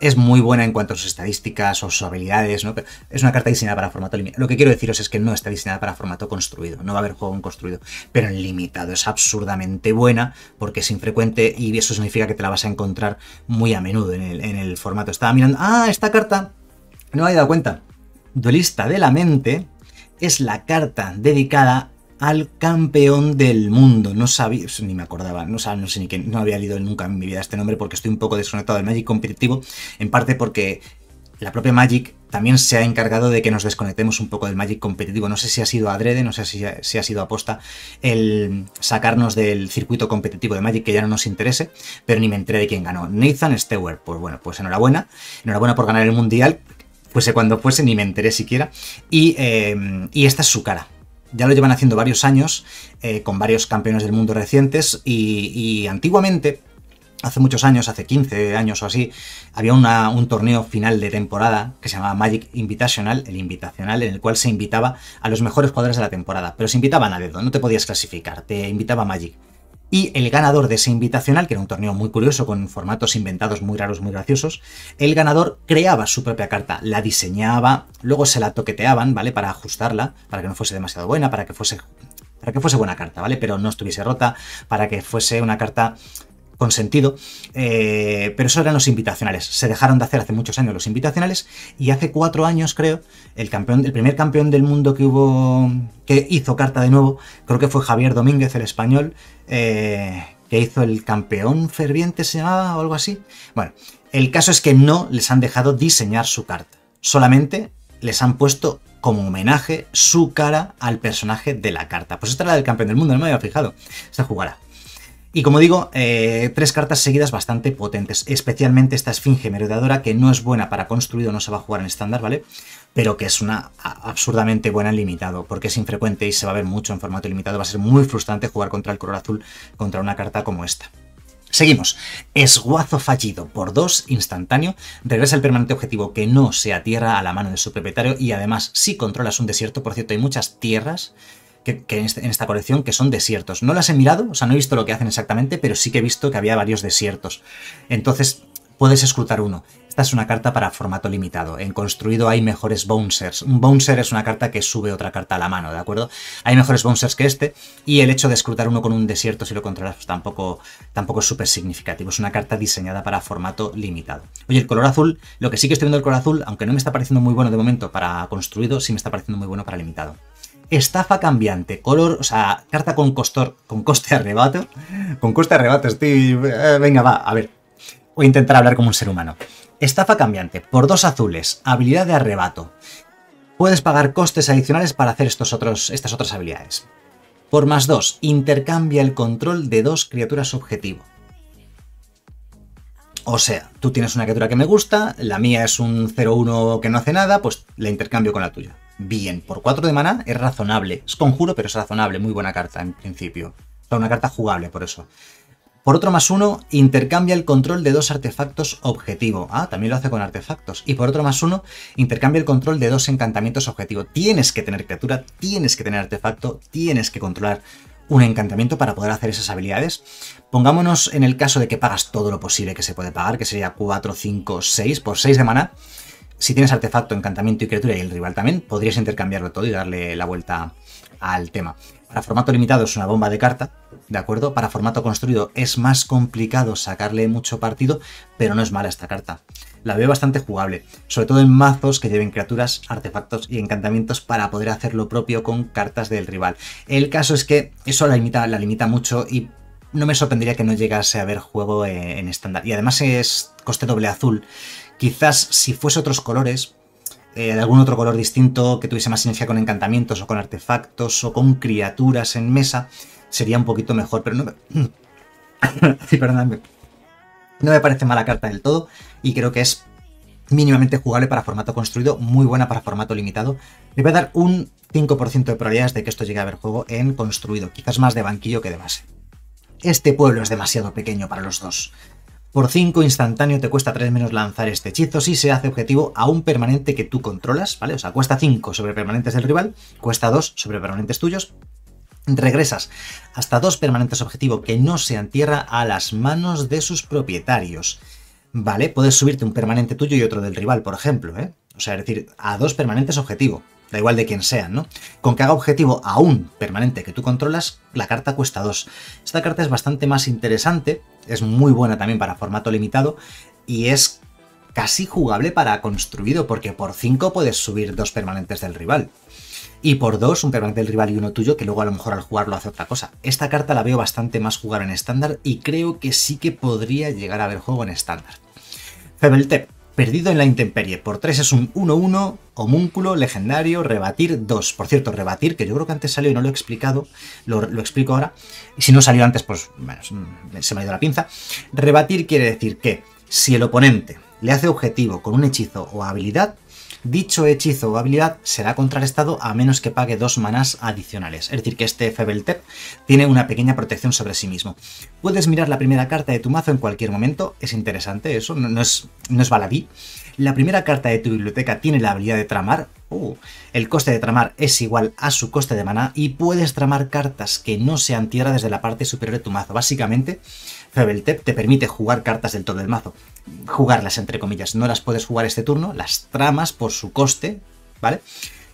es muy buena en cuanto a sus estadísticas o sus habilidades, ¿no? Pero es una carta diseñada para formato limitado. Lo que quiero deciros es que no está diseñada para formato construido, no va a haber juego en construido, pero en limitado es absurdamente buena porque es infrecuente y eso significa que te la vas a encontrar muy a menudo en el, en el formato. Estaba mirando, ah, esta carta, no me había dado cuenta. Duelista de la mente es la carta dedicada al campeón del mundo. No sabía, ni me acordaba, no, no sé ni qué, no había leído nunca en mi vida este nombre porque estoy un poco desconectado del Magic competitivo, en parte porque la propia Magic también se ha encargado de que nos desconectemos un poco del Magic competitivo. No sé si ha sido adrede, no sé si ha, ha sido aposta el sacarnos del circuito competitivo de Magic que ya no nos interese, pero ni me enteré de quién ganó. Nathan Stewart, pues bueno, pues enhorabuena, enhorabuena por ganar el mundial, fuese cuando fuese, ni me enteré siquiera, y, eh, y esta es su cara ya lo llevan haciendo varios años, eh, con varios campeones del mundo recientes, y, antiguamente, hace muchos años, hace 15 años o así, había un torneo final de temporada que se llamaba Magic Invitational, el invitacional, en el cual se invitaba a los mejores jugadores de la temporada, pero se invitaban a dedo, no te podías clasificar, te invitaba Magic. Y el ganador de ese invitacional, que era un torneo muy curioso, con formatos inventados muy raros, muy graciosos, el ganador creaba su propia carta, la diseñaba, luego se la toqueteaban, ¿vale? Para ajustarla, para que no fuese demasiado buena, para que fuese, para que fuese buena carta, ¿vale? Pero no estuviese rota, para que fuese una carta con sentido, eh, pero eso eran los invitacionales. Se dejaron de hacer hace muchos años los invitacionales y hace cuatro años, creo, el campeón, el primer campeón del mundo que hubo, que hizo carta de nuevo, creo que fue Javier Domínguez, el español, eh, que hizo el campeón ferviente, se llamaba o algo así. Bueno, el caso es que no les han dejado diseñar su carta, solamente les han puesto como homenaje su cara al personaje de la carta. Pues esta era la del campeón del mundo, no me había fijado. Se jugará. Y como digo, eh, tres cartas seguidas bastante potentes, especialmente esta esfinge merodeadora que no es buena para construido, no se va a jugar en estándar, ¿vale? Pero que es una absurdamente buena en limitado, porque es infrecuente y se va a ver mucho en formato limitado. Va a ser muy frustrante jugar contra el color azul contra una carta como esta. Seguimos. Esguazo fallido por dos, instantáneo. Regresa el permanente objetivo que no sea tierra a la mano de su propietario y además si controlas un desierto, por cierto hay muchas tierras que, este, en esta colección que son desiertos. No las he mirado, o sea, no he visto lo que hacen exactamente, pero sí que he visto que había varios desiertos. Entonces, puedes escrutar uno. Esta es una carta para formato limitado. En construido hay mejores bouncers. Un bouncer es una carta que sube otra carta a la mano, ¿de acuerdo? Hay mejores bouncers que este. Y el hecho de escrutar uno con un desierto, si lo controlas, pues tampoco, tampoco es súper significativo. Es una carta diseñada para formato limitado. Oye, el color azul, lo que sí que estoy viendo el color azul, aunque no me está pareciendo muy bueno de momento para construido, sí me está pareciendo muy bueno para limitado. Estafa cambiante, color, o sea, carta con costor, con coste arrebato. Con coste arrebato, estoy. Eh, venga, va, a ver. Voy a intentar hablar como un ser humano. Estafa cambiante, por dos azules, habilidad de arrebato. Puedes pagar costes adicionales para hacer estos otros, estas otras habilidades. Por más dos, intercambia el control de dos criaturas objetivo. O sea, tú tienes una criatura que me gusta, la mía es un 0-1 que no hace nada, pues la intercambio con la tuya bien. Por 4 de mana es razonable. Es conjuro, pero es razonable. Muy buena carta en principio. O una carta jugable, por eso. Por otro más uno, intercambia el control de dos artefactos objetivo. Ah, también lo hace con artefactos. Y por otro más uno, intercambia el control de dos encantamientos objetivo. Tienes que tener criatura, tienes que tener artefacto, tienes que controlar un encantamiento para poder hacer esas habilidades. Pongámonos en el caso de que pagas todo lo posible que se puede pagar, que sería 4, 5, 6 por 6 de mana. Si tienes artefacto, encantamiento y criatura y el rival también, podrías intercambiarlo todo y darle la vuelta al tema. Para formato limitado es una bomba de carta, ¿de acuerdo? Para formato construido es más complicado sacarle mucho partido, pero no es mala esta carta. La veo bastante jugable, sobre todo en mazos que lleven criaturas, artefactos y encantamientos para poder hacer lo propio con cartas del rival. El caso es que eso la limita, mucho y no me sorprendería que no llegase a ver juego en estándar. Y además es coste doble azul, Quizás si fuese otros colores, eh, de algún otro color distinto que tuviese más sinergia con encantamientos o con artefactos o con criaturas en mesa, sería un poquito mejor, pero no me... sí, perdóname. No me parece mala carta del todo y creo que es mínimamente jugable para formato construido, muy buena para formato limitado. Le voy a dar un 5% de probabilidades de que esto llegue a ver juego en construido, quizás más de banquillo que de base. Este pueblo es demasiado pequeño para los dos. Por 5 instantáneo te cuesta 3 menos lanzar este hechizo si se hace objetivo a un permanente que tú controlas, ¿vale? O sea, cuesta 5 sobre permanentes del rival, cuesta 2 sobre permanentes tuyos. Regresas hasta dos permanentes objetivo que no sean tierra a las manos de sus propietarios. ¿Vale? Puedes subirte un permanente tuyo y otro del rival, por ejemplo, ¿eh? O sea, es decir, a dos permanentes objetivo da igual de quién sean, ¿no? Con que haga objetivo a un permanente que tú controlas, la carta cuesta 2. Esta carta es bastante más interesante, es muy buena también para formato limitado y es casi jugable para construido, porque por 5 puedes subir dos permanentes del rival. Y por 2, un permanente del rival y uno tuyo, que luego a lo mejor al jugarlo hace otra cosa. Esta carta la veo bastante más jugar en estándar y creo que sí que podría llegar a ver juego en estándar. Febeltep, Perdido en la intemperie. Por 3 es un 1-1, homúnculo, legendario, rebatir 2. Por cierto, rebatir, que yo creo que antes salió y no lo he explicado, lo, explico ahora. Y si no salió antes, pues se me ha ido la pinza. Rebatir quiere decir que si el oponente le hace objetivo con un hechizo o habilidad, Dicho hechizo o habilidad será contrarrestado a menos que pague dos manás adicionales. Es decir, que este Febeltep tiene una pequeña protección sobre sí mismo. Puedes mirar la primera carta de tu mazo en cualquier momento. Es interesante eso, no, es, no es baladí. La primera carta de tu biblioteca tiene la habilidad de tramar. Uh, el coste de tramar es igual a su coste de maná y puedes tramar cartas que no sean tierra desde la parte superior de tu mazo. Básicamente, Febeltep te permite jugar cartas del todo del mazo. Jugarlas, entre comillas. No las puedes jugar este turno, las tramas por su coste, ¿vale?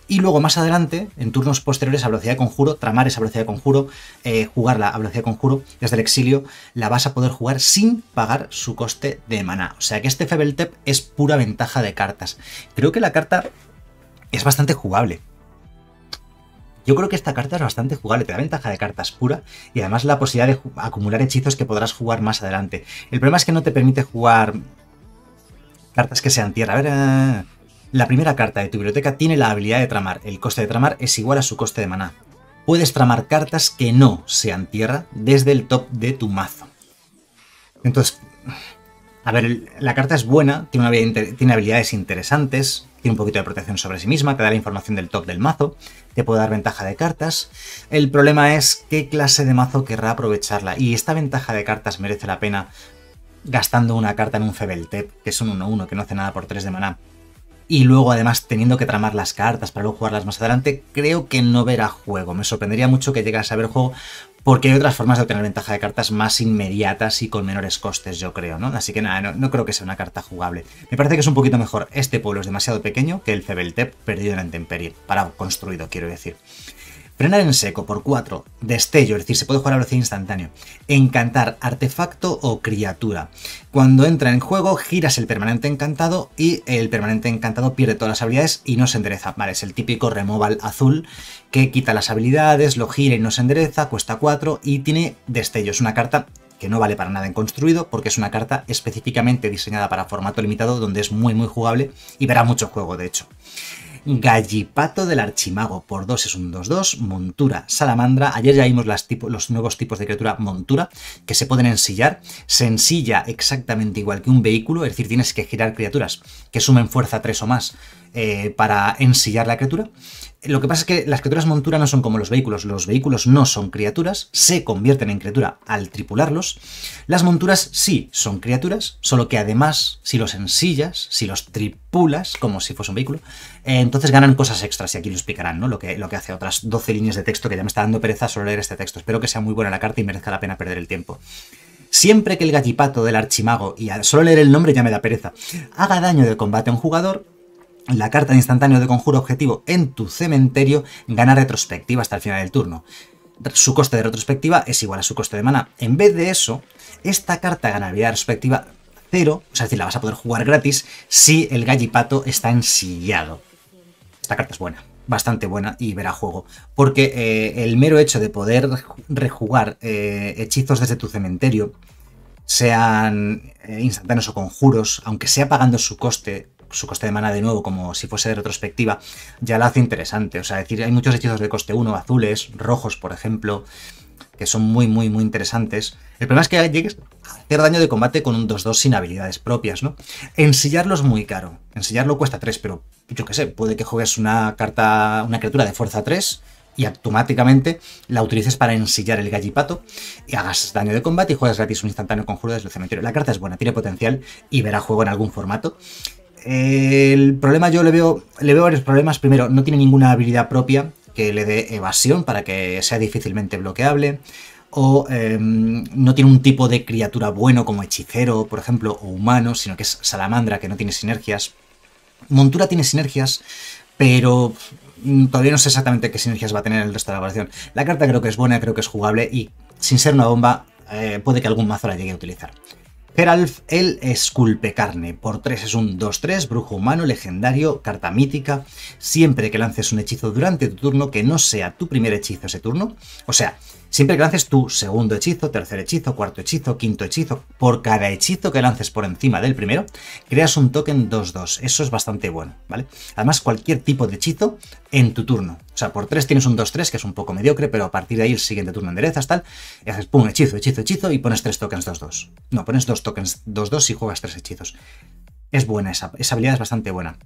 Y luego más adelante, en turnos posteriores a velocidad de conjuro, tramar esa velocidad de conjuro, eh, jugarla a velocidad de conjuro desde el exilio, la vas a poder jugar sin pagar su coste de maná. O sea que este Febeltep es pura ventaja de cartas. Creo que la carta es bastante jugable. Yo creo que esta carta es bastante jugable, te da ventaja de cartas pura y además la posibilidad de acumular hechizos que podrás jugar más adelante. El problema es que no te permite jugar cartas que sean tierra. A ver, eh, la primera carta de tu biblioteca tiene la habilidad de tramar. El coste de tramar es igual a su coste de maná. Puedes tramar cartas que no sean tierra desde el top de tu mazo. Entonces, a ver, la carta es buena, tiene, habilidades interesantes, tiene un poquito de protección sobre sí misma, te da la información del top del mazo, te puede dar ventaja de cartas. El problema es qué clase de mazo querrá aprovecharla. Y esta ventaja de cartas merece la pena gastando una carta en un Febeltep, que es un 1-1, que no hace nada por 3 de maná y luego además teniendo que tramar las cartas para luego jugarlas más adelante, creo que no verá juego. Me sorprendería mucho que llegase a ver juego porque hay otras formas de obtener ventaja de cartas más inmediatas y con menores costes, yo creo, ¿no? Así que nada, no, creo que sea una carta jugable. Me parece que es un poquito mejor. Este pueblo es demasiado pequeño que el Febeltep perdido en la intemperie, para construido, quiero decir. Frenar en seco por 4. Destello, es decir, se puede jugar a velocidad instantánea. Encantar, artefacto o criatura. Cuando entra en juego, giras el permanente encantado y el permanente encantado pierde todas las habilidades y no se endereza. Vale, es el típico removal azul que quita las habilidades, lo gira y no se endereza, cuesta 4 y tiene destello. Es una carta que no vale para nada en construido porque es una carta específicamente diseñada para formato limitado donde es muy muy jugable y verá mucho juego de hecho. Gallipato del Archimago, por 2 es un 2-2, montura salamandra. Ayer ya vimos los nuevos tipos de criatura montura que se pueden ensillar. Se ensilla exactamente igual que un vehículo, es decir, tienes que girar criaturas que sumen fuerza 3 o más eh, para ensillar la criatura. Lo que pasa es que las criaturas montura no son como los vehículos. Los vehículos no son criaturas, se convierten en criatura al tripularlos. Las monturas sí son criaturas, solo que además, si los ensillas, si los tripulas, como si fuese un vehículo, eh, entonces ganan cosas extras y aquí lo explicarán, ¿no? Lo que, lo que hace otras 12 líneas de texto que ya me está dando pereza solo leer este texto. Espero que sea muy buena la carta y merezca la pena perder el tiempo. Siempre que el gallipato del archimago, y solo leer el nombre ya me da pereza, haga daño de combate a un jugador, la carta de instantáneo de conjuro objetivo en tu cementerio gana retrospectiva hasta el final del turno. Su coste de retrospectiva es igual a su coste de mana. En vez de eso, esta carta gana habilidad retrospectiva 0, o sea, es decir, la vas a poder jugar gratis si el gallipato está ensillado. Esta carta es buena, bastante buena y verá juego. Porque eh, el mero hecho de poder rejugar eh, hechizos desde tu cementerio, sean eh, instantáneos o conjuros, aunque sea pagando su coste, su coste de mana de nuevo como si fuese de retrospectiva, ya la hace interesante. O sea, decir, hay muchos hechizos de coste 1, azules, rojos, por ejemplo, que son muy, muy, muy interesantes. El problema es que llegues a hacer daño de combate con un 2-2 sin habilidades propias, ¿no? Ensillarlo es muy caro. Ensillarlo cuesta 3, pero yo qué sé, puede que juegues una carta, una criatura de fuerza 3 y automáticamente la utilices para ensillar el gallipato y hagas daño de combate y juegas gratis un instantáneo conjuro desde el cementerio. La carta es buena, tiene potencial y verá juego en algún formato. El problema yo le veo, le veo varios problemas. Primero, no tiene ninguna habilidad propia que le dé evasión para que sea difícilmente bloqueable. O em, no tiene un tipo de criatura bueno como hechicero, por ejemplo, o humano, sino que es salamandra, que no tiene sinergias. Montura tiene sinergias, pero Mm, todavía no sé exactamente qué sinergias va a tener el resto de la variación. La carta creo que es buena, creo que es jugable y sin ser una bomba eh, puede que algún mazo la llegue a utilizar. Geralf, el esculpe carne. Por 3 es un 2-3, brujo humano, legendario, carta mítica. Siempre que lances un hechizo durante tu turno que no sea tu primer hechizo ese turno, o sea, Siempre que lances tu segundo hechizo, tercer hechizo, cuarto hechizo, quinto hechizo, por cada hechizo que lances por encima del primero, creas un token 2-2. Eso es bastante bueno, ¿vale? Además, cualquier tipo de hechizo en tu turno. O sea, por 3 tienes un 2-3, que es un poco mediocre, pero a partir de ahí el siguiente turno enderezas, tal, y haces pum, hechizo, hechizo, hechizo, y pones 3 tokens 2-2. No, pones 2 tokens 2-2 y juegas 3 hechizos. Es buena esa, esa habilidad es bastante buena.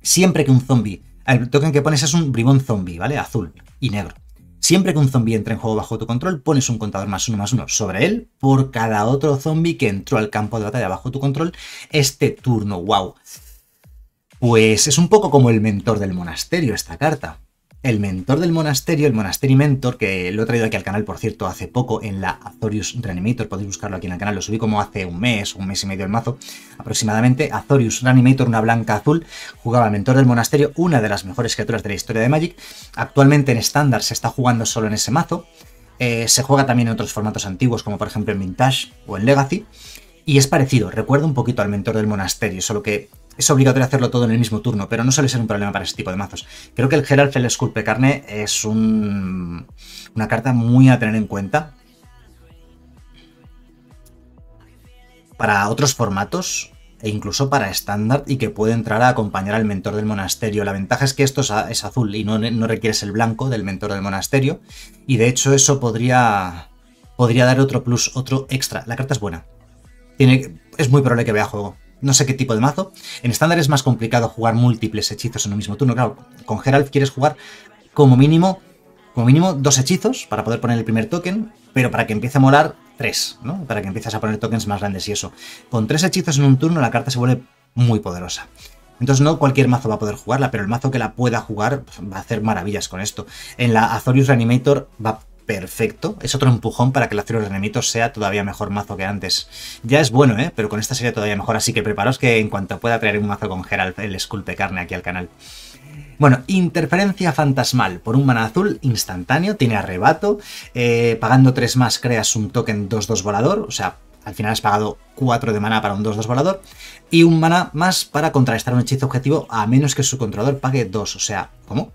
Siempre que un zombie, el token que pones es un bribón zombie, ¿vale? Azul y negro. Siempre que un zombie entre en juego bajo tu control, pones un contador más uno más uno sobre él por cada otro zombie que entró al campo de batalla bajo tu control este turno. ¡Wow! Pues es un poco como el mentor del monasterio esta carta el mentor del monasterio, el Monastery Mentor, que lo he traído aquí al canal, por cierto, hace poco en la Azorius Reanimator, podéis buscarlo aquí en el canal, lo subí como hace un mes, un mes y medio el mazo aproximadamente. Azorius Reanimator, una blanca azul, jugaba mentor del monasterio, una de las mejores criaturas de la historia de Magic. Actualmente en estándar se está jugando solo en ese mazo. Eh, se juega también en otros formatos antiguos, como por ejemplo en Vintage o en Legacy. Y es parecido, recuerda un poquito al mentor del monasterio, solo que es obligatorio hacerlo todo en el mismo turno, pero no suele ser un problema para ese tipo de mazos. Creo que el Geralt el Esculpe Carne es una carta muy a tener en cuenta. Para otros formatos, e incluso para estándar y que puede entrar a acompañar al mentor del monasterio. La ventaja es que esto es, azul y no, no, requieres el blanco del mentor del monasterio y de hecho eso podría, podría dar otro plus, otro extra. La carta es buena. Tiene, es muy probable que vea juego no sé qué tipo de mazo. En estándar es más complicado jugar múltiples hechizos en un mismo turno. Claro, con Geralt quieres jugar como mínimo, como mínimo dos hechizos para poder poner el primer token, pero para que empiece a molar tres, ¿no? Para que empieces a poner tokens más grandes y eso. Con tres hechizos en un turno la carta se vuelve muy poderosa. Entonces no cualquier mazo va a poder jugarla, pero el mazo que la pueda jugar pues, va a hacer maravillas con esto. En la Azorius Reanimator va perfecto. Es otro empujón para que el Azorius Reanimator sea todavía mejor mazo que antes. Ya es bueno, ¿eh? Pero con esta sería todavía mejor, así que preparaos que en cuanto pueda traer un mazo con Geralt, el esculpe carne aquí al canal. Bueno, interferencia fantasmal. Por un mana azul instantáneo, tiene arrebato. Eh, pagando 3 más creas un token 2-2 volador. O sea, al final has pagado 4 de mana para un 2-2 volador. Y un mana más para contrarrestar un hechizo objetivo a menos que su controlador pague 2. O sea, ¿cómo?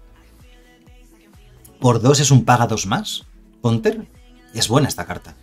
¿Por 2 es un paga 2 más? Counter, es buena esta carta.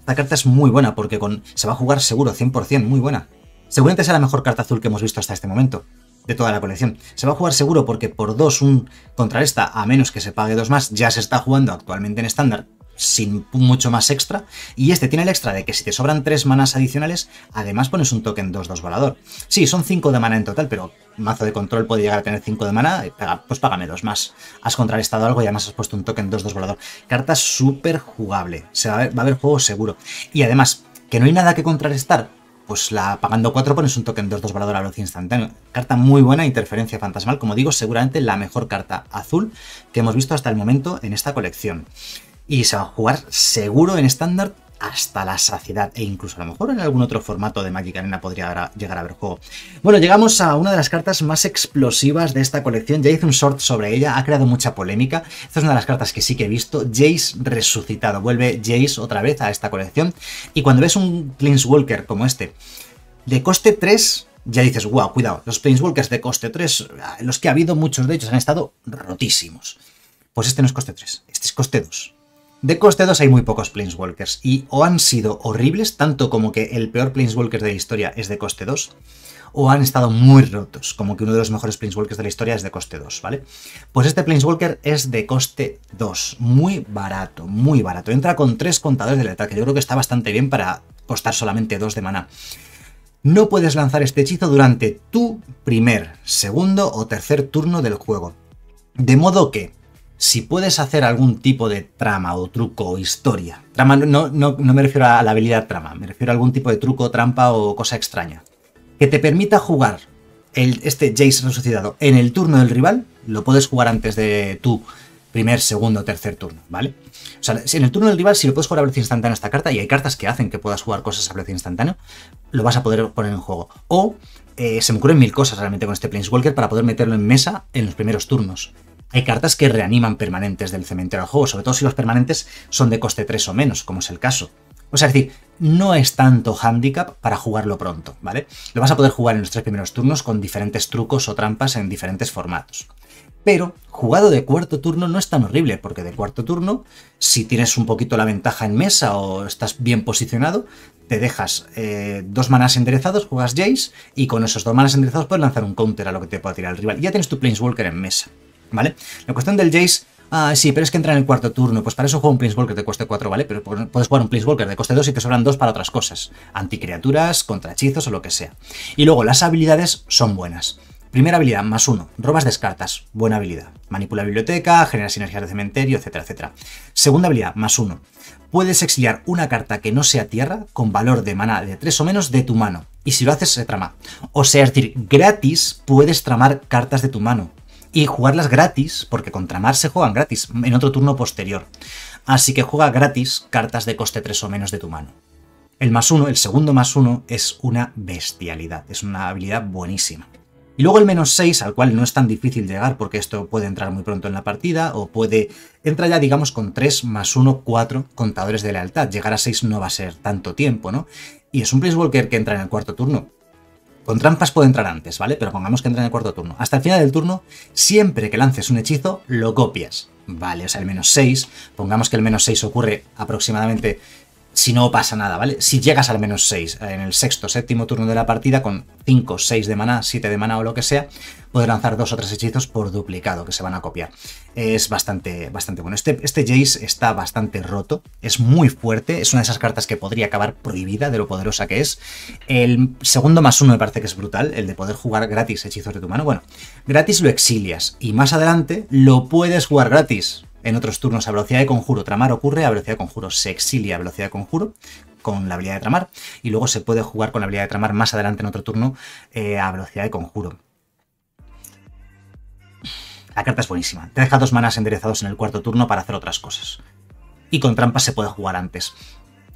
Esta carta es muy buena porque con, se va a jugar seguro, 100%, muy buena. Seguramente será la mejor carta azul que hemos visto hasta este momento, de toda la colección. Se va a jugar seguro porque por 2 un contra esta, a menos que se pague 2 más, ya se está jugando actualmente en estándar sin mucho más extra. Y este tiene el extra de que si te sobran 3 manas adicionales, además pones un token 2-2 volador. Sí, son 5 de mana en total, pero mazo de control puede llegar a tener 5 de mana, pues págame 2 más. Has contrarrestado algo y además has puesto un token 2-2 volador. Carta súper jugable, se va, a a haber juego seguro. Y además, que no hay nada que contrarrestar, pues la pagando 4 pones un token 2-2 volador a velocidad instantánea. Carta muy buena, interferencia fantasmal, como digo, seguramente la mejor carta azul que hemos visto hasta el momento en esta colección y se va a jugar seguro en estándar hasta la saciedad e incluso a lo mejor en algún otro formato de Magic Arena podría llegar a ver juego. Bueno, llegamos a una de las cartas más explosivas de esta colección, ya hice un short sobre ella, ha creado mucha polémica, esta es una de las cartas que sí que he visto, Jace resucitado, vuelve Jace otra vez a esta colección y cuando ves un Planeswalker como este, de coste 3, ya dices, wow, cuidado, los Planeswalkers de coste 3, los que ha habido muchos de ellos han estado rotísimos. Pues este no es coste 3, este es coste 2. De coste 2 hay muy pocos Planeswalkers, y o han sido horribles, tanto como que el peor Planeswalker de la historia es de coste 2, o han estado muy rotos, como que uno de los mejores Planeswalkers de la historia es de coste 2, ¿vale? Pues este Planeswalker es de coste 2, muy barato, muy barato. Entra con tres contadores de letal, que yo creo que está bastante bien para costar solamente 2 de maná. No puedes lanzar este hechizo durante tu primer, segundo o tercer turno del juego. De modo que si puedes hacer algún tipo de trama o truco o historia, trama no, no, me refiero a la habilidad trama, me refiero a algún tipo de truco, trampa o cosa extraña, que te permita jugar el, este Jace resucitado en el turno del rival, lo puedes jugar antes de tu primer, segundo tercer turno, ¿vale? O sea, si en el turno del rival, si lo puedes jugar a velocidad instantánea esta carta, y hay cartas que hacen que puedas jugar cosas a velocidad instantánea, lo vas a poder poner en juego. O eh, se me ocurren mil cosas realmente con este Planeswalker para poder meterlo en mesa en los primeros turnos. Hay cartas que reaniman permanentes del cementerio al juego, sobre todo si los permanentes son de coste 3 o menos, como es el caso. O sea, es decir, no es tanto handicap para jugarlo pronto, ¿vale? Lo vas a poder jugar en los tres primeros turnos con diferentes trucos o trampas en diferentes formatos. Pero jugado de cuarto turno no es tan horrible, porque de cuarto turno, si tienes un poquito la ventaja en mesa o estás bien posicionado, te dejas eh, dos manas enderezados, juegas Jace, y con esos dos manas enderezados puedes lanzar un counter a lo que te pueda tirar el rival. Ya tienes tu Planeswalker en mesa. ¿Vale? La cuestión del Jace, ah, sí, pero es que entra en el cuarto turno, pues para eso juego un Planeswalker de coste 4, ¿vale? Pero puedes jugar un Planeswalker de coste 2 y te sobran 2 para otras cosas, anticriaturas, contra hechizos o lo que sea. Y luego las habilidades son buenas. Primera habilidad, más uno, robas descartas, buena habilidad. Manipula biblioteca, genera sinergias de cementerio, etcétera, etcétera. Segunda habilidad, más uno. Puedes exiliar una carta que no sea tierra con valor de mana de 3 o menos de tu mano. Y si lo haces, se trama. O sea, es decir, gratis puedes tramar cartas de tu mano y jugarlas gratis, porque contra Mar se juegan gratis en otro turno posterior. Así que juega gratis cartas de coste 3 o menos de tu mano. El más uno, el segundo más uno, es una bestialidad, es una habilidad buenísima. Y luego el menos 6, al cual no es tan difícil llegar porque esto puede entrar muy pronto en la partida o puede... Entra ya, digamos, con 3 más 1, 4 contadores de lealtad. Llegar a 6 no va a ser tanto tiempo, ¿no? Y es un Walker que entra en el cuarto turno. Con trampas puede entrar antes, ¿vale? Pero pongamos que entra en el cuarto turno. Hasta el final del turno, siempre que lances un hechizo, lo copias. Vale, o sea, el menos 6. Pongamos que el menos 6 ocurre aproximadamente si no pasa nada, ¿vale? Si llegas al menos 6 en el sexto, séptimo turno de la partida, con 5, 6 de maná, 7 de maná o lo que sea, puedes lanzar dos o tres hechizos por duplicado que se van a copiar. Es bastante, bastante bueno. Este, este Jace está bastante roto, es muy fuerte, es una de esas cartas que podría acabar prohibida de lo poderosa que es. El segundo más uno me parece que es brutal, el de poder jugar gratis hechizos de tu mano. Bueno, gratis lo exilias y más adelante lo puedes jugar gratis en otros turnos a velocidad de conjuro. Tramar ocurre a velocidad de conjuro. Se exilia a velocidad de conjuro con la habilidad de tramar. Y luego se puede jugar con la habilidad de tramar más adelante en otro turno eh, a velocidad de conjuro. La carta es buenísima. Te deja dos manas enderezados en el cuarto turno para hacer otras cosas. Y con trampas se puede jugar antes.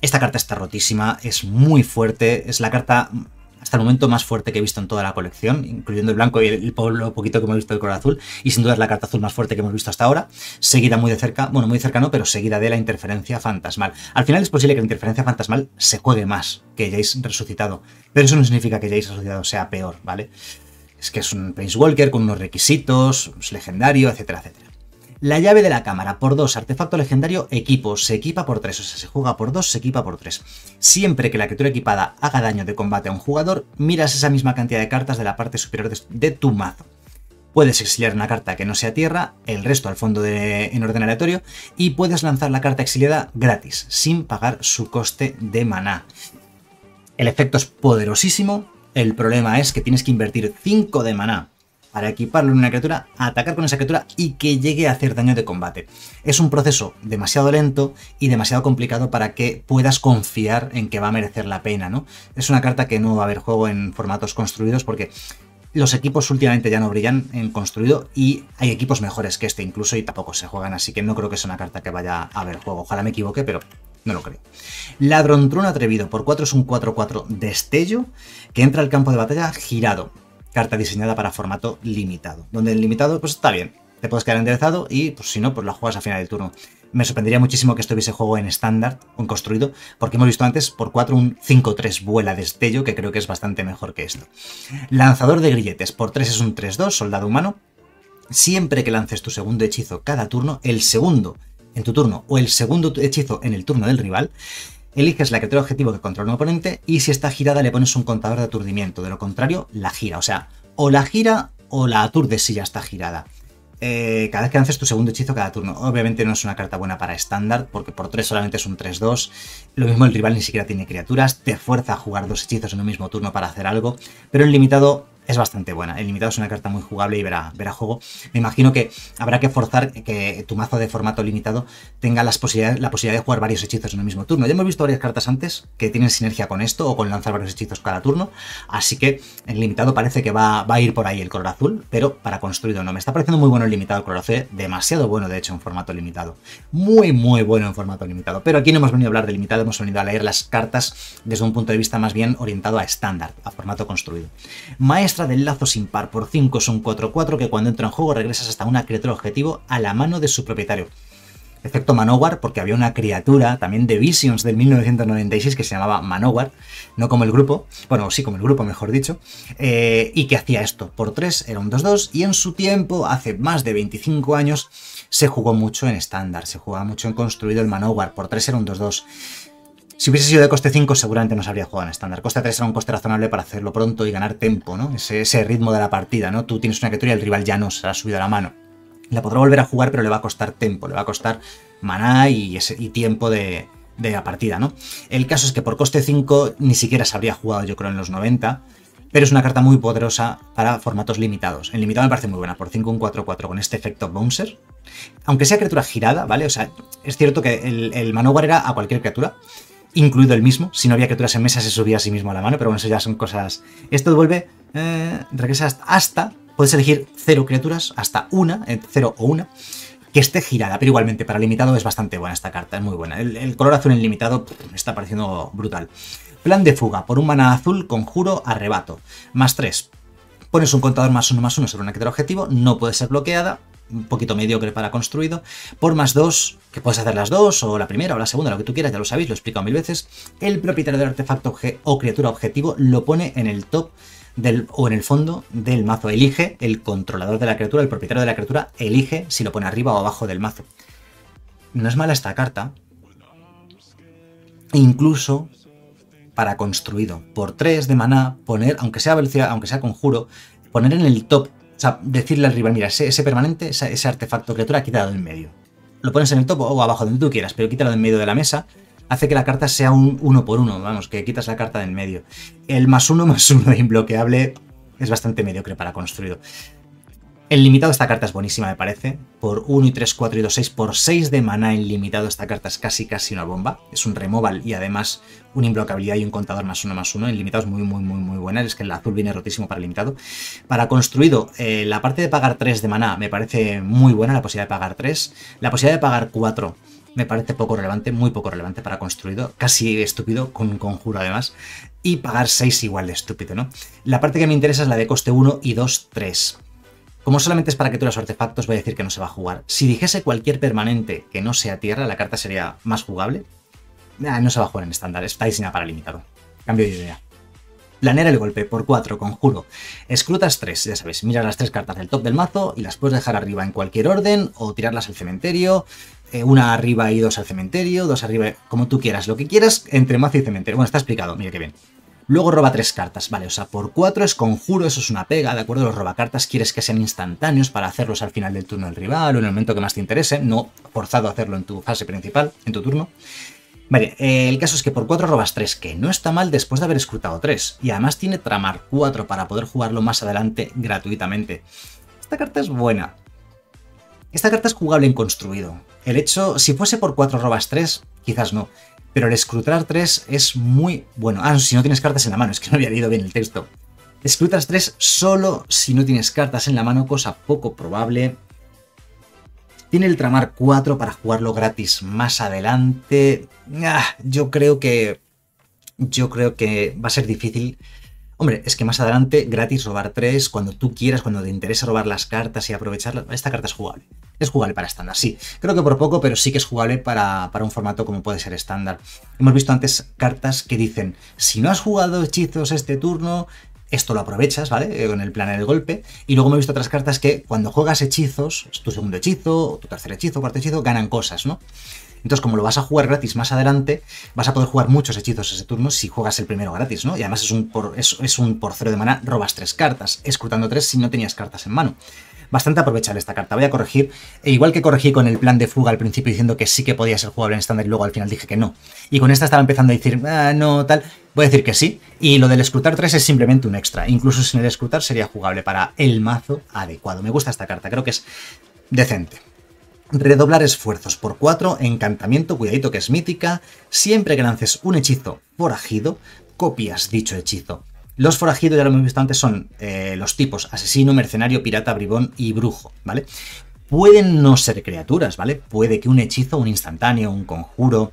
Esta carta está rotísima, es muy fuerte, es la carta hasta el momento más fuerte que he visto en toda la colección, incluyendo el blanco y el, lo poquito que hemos visto del color azul, y sin duda es la carta azul más fuerte que hemos visto hasta ahora, seguida muy de cerca, bueno, muy cerca no, pero seguida de la interferencia fantasmal. Al final es posible que la interferencia fantasmal se juegue más que Jace resucitado, pero eso no significa que Jace resucitado sea peor, ¿vale? Es que es un Walker con unos requisitos, es legendario, etcétera, etcétera. La llave de la cámara, por 2, artefacto legendario, equipo, se equipa por 3, o sea, se juega por 2, se equipa por 3. Siempre que la criatura equipada haga daño de combate a un jugador, miras esa misma cantidad de cartas de la parte superior de tu mazo. Puedes exiliar una carta que no sea tierra, el resto al fondo en orden aleatorio, y puedes lanzar la carta exiliada gratis, sin pagar su coste de maná. El efecto es poderosísimo, el problema es que tienes que invertir 5 de maná para equiparlo en una criatura, atacar con esa criatura y que llegue a hacer daño de combate. Es un proceso demasiado lento y demasiado complicado para que puedas confiar en que va a merecer la pena, ¿no? Es una carta que no va a haber juego en formatos construidos porque los equipos últimamente ya no brillan en construido y hay equipos mejores que este incluso y tampoco se juegan, así que no creo que sea una carta que vaya a haber juego. Ojalá me equivoque, pero no lo creo. Ladrón Trono Atrevido por 4 es un 4-4 destello que entra al campo de batalla girado carta diseñada para formato limitado. Donde el limitado, pues está bien. Te puedes quedar enderezado y, pues si no, pues la juegas a final del turno. Me sorprendería muchísimo que estuviese juego en estándar o en construido, porque hemos visto antes por 4 un 5-3 vuela destello, que creo que es bastante mejor que esto. Lanzador de grilletes, por 3 es un 3-2, soldado humano. Siempre que lances tu segundo hechizo cada turno, el segundo en tu turno o el segundo hechizo en el turno del rival, eliges la criatura objetivo que controla un oponente y si está girada le pones un contador de aturdimiento. De lo contrario, la gira. O sea, o la gira o la aturdes si ya está girada. Eh, cada vez que lances tu segundo hechizo cada turno. Obviamente no es una carta buena para estándar, porque por 3 solamente es un 3-2. Lo mismo el rival ni siquiera tiene criaturas, te fuerza a jugar dos hechizos en un mismo turno para hacer algo, pero en limitado es bastante buena. El limitado es una carta muy jugable y verá, verá juego. Me imagino que habrá que forzar que tu mazo de formato limitado tenga las posibilidades, la posibilidad de jugar varios hechizos en el mismo turno. Ya hemos visto varias cartas antes que tienen sinergia con esto o con lanzar varios hechizos cada turno. Así que el limitado parece que va, va a ir por ahí el color azul, pero para construido no. Me está pareciendo muy bueno el limitado el color azul, demasiado bueno de hecho en formato limitado. Muy, muy bueno en formato limitado. Pero aquí no hemos venido a hablar de limitado, hemos venido a leer las cartas desde un punto de vista más bien orientado a estándar, a formato construido. Maestra del lazo sin par por 5 es un 4-4 que cuando entra en juego regresas hasta una criatura objetivo a la mano de su propietario. Efecto Manowar, porque había una criatura también de Visions del 1996 que se llamaba Manowar, no como el grupo, bueno, sí como el grupo mejor dicho, eh, y que hacía esto. Por 3 era un 2-2 y en su tiempo, hace más de 25 años, se jugó mucho en estándar, se jugaba mucho en construido el Manowar, por 3 era un 2-2. Si hubiese sido de coste 5, seguramente no se habría jugado en estándar. Coste 3 era un coste razonable para hacerlo pronto y ganar tempo, ¿no? Ese, ritmo de la partida, ¿no? Tú tienes una criatura y el rival ya no se ha subido a la mano. La podrá volver a jugar, pero le va a costar tempo, le va a costar maná y, tiempo de, la partida, ¿no? El caso es que por coste 5 ni siquiera se habría jugado, yo creo, en los 90 pero es una carta muy poderosa para formatos limitados. En limitado me parece muy buena, por 5 un 4-4 con este efecto Bouncer. Aunque sea criatura girada, ¿vale? O sea, es cierto que el, el Manowar era a cualquier criatura, incluido el mismo. Si no había criaturas en mesa, se subía a sí mismo a la mano, pero bueno, eso ya son cosas. Esto devuelve, eh, regresa hasta, puedes elegir cero criaturas, hasta una, eh, cero o una, que esté girada, pero igualmente para limitado es bastante buena esta carta, es muy buena. El, color azul en limitado está pareciendo brutal. Plan de fuga, por un mana azul, conjuro, arrebato. Más 3. Pones un contador más uno más uno sobre una criatura objetivo, no puede ser bloqueada, un poquito mediocre para construido. Por más dos, que puedes hacer las dos, o la primera, o la segunda, lo que tú quieras, ya lo sabéis, lo he explicado mil veces. El propietario del artefacto o criatura objetivo lo pone en el top del, o en el fondo del mazo. Elige el controlador de la criatura, el propietario de la criatura, elige si lo pone arriba o abajo del mazo. No es mala esta carta. Incluso para construido. Por 3 de maná, poner, aunque sea velocidad, aunque sea conjuro, poner en el top o sea, decirle al rival, mira, ese, permanente, ese, artefacto criatura, quítalo en medio. Lo pones en el topo o abajo, donde tú quieras, pero quítalo en medio de la mesa. Hace que la carta sea un uno por uno, vamos, que quitas la carta de en medio. El más uno más uno de imbloqueable es bastante mediocre para construido. El limitado esta carta es buenísima, me parece. Por 1 y 3, 4 y 2, 6. Por 6 de mana en limitado esta carta es casi casi una bomba. Es un removal y además una imblocabilidad y un contador más 1 más 1. En limitado es muy muy muy muy buena. Es que el azul viene rotísimo para limitado. Para construido, eh, la parte de pagar 3 de mana me parece muy buena, la posibilidad de pagar 3. La posibilidad de pagar 4 me parece poco relevante, muy poco relevante para construido, casi estúpido, con conjuro además, y pagar 6 igual de estúpido, ¿no? La parte que me interesa es la de coste 1 y 2, 3. Como solamente es para criaturas o artefactos, voy a decir que no se va a jugar. Si dijese cualquier permanente que no sea tierra, la carta sería más jugable. Ah, no se va a jugar en estándar, está diseñada para limitado. Cambio de idea. Planear el golpe por 4, conjuro. Escrutas 3, ya sabes, miras las tres cartas del top del mazo y las puedes dejar arriba en cualquier orden o tirarlas al cementerio. Eh, una arriba y dos al cementerio, dos arriba, como tú quieras, lo que quieras entre mazo y cementerio. Bueno, está explicado, mire qué bien. Luego roba tres cartas, vale, o sea, por cuatro es conjuro, eso es una pega, ¿de acuerdo? Los robacartas quieres que sean instantáneos para hacerlos al final del turno del rival o en el momento que más te interese, no forzado a hacerlo en tu fase principal, en tu turno. Vale, eh, el caso es que por 4 robas 3, que no está mal después de haber escrutado 3. Y además tiene tramar 4 para poder jugarlo más adelante gratuitamente. Esta carta es buena. Esta carta es jugable en construido. El hecho, si fuese por 4 robas 3, quizás no. Pero el escrutar 3 es muy bueno. Ah, si no tienes cartas en la mano, es que no había leído bien el texto. Escrutas 3 solo si no tienes cartas en la mano, cosa poco probable. Tiene el tramar 4 para jugarlo gratis más adelante. Ah, yo creo que... Yo creo que va a ser difícil Hombre, es que más adelante, gratis robar 3, cuando tú quieras, cuando te interese robar las cartas y aprovecharlas, esta carta es jugable. Es jugable para estándar, sí. Creo que por poco, pero sí que es jugable para, un formato como puede ser estándar. Hemos visto antes cartas que dicen, si no has jugado hechizos este turno, esto lo aprovechas, ¿vale? Con el plan del golpe. Y luego hemos visto otras cartas que cuando juegas hechizos, tu segundo hechizo, tu tercer hechizo, cuarto hechizo, ganan cosas, ¿no? Entonces, como lo vas a jugar gratis más adelante, vas a poder jugar muchos hechizos ese turno si juegas el primero gratis, ¿no? Y además es un por, es, un por cero de mana, robas tres cartas, escrutando tres si no tenías cartas en mano bastante aprovechable esta carta. Voy a corregir, e igual que corregí con el plan de fuga al principio diciendo que sí que podía ser jugable en estándar y luego al final dije que no. Y con esta estaba empezando a decir, ah, no, tal. Voy a decir que sí. Y lo del escrutar 3 es simplemente un extra. Incluso sin el escrutar sería jugable para el mazo adecuado. Me gusta esta carta, creo que es decente. Redoblar esfuerzos por 4, encantamiento, cuidadito que es mítica. Siempre que lances un hechizo forajido, copias dicho hechizo. Los forajidos, ya lo hemos visto antes, son eh, los tipos asesino, mercenario, pirata, bribón y brujo, ¿vale? Pueden no ser criaturas, ¿vale? Puede que un hechizo, un instantáneo, un conjuro,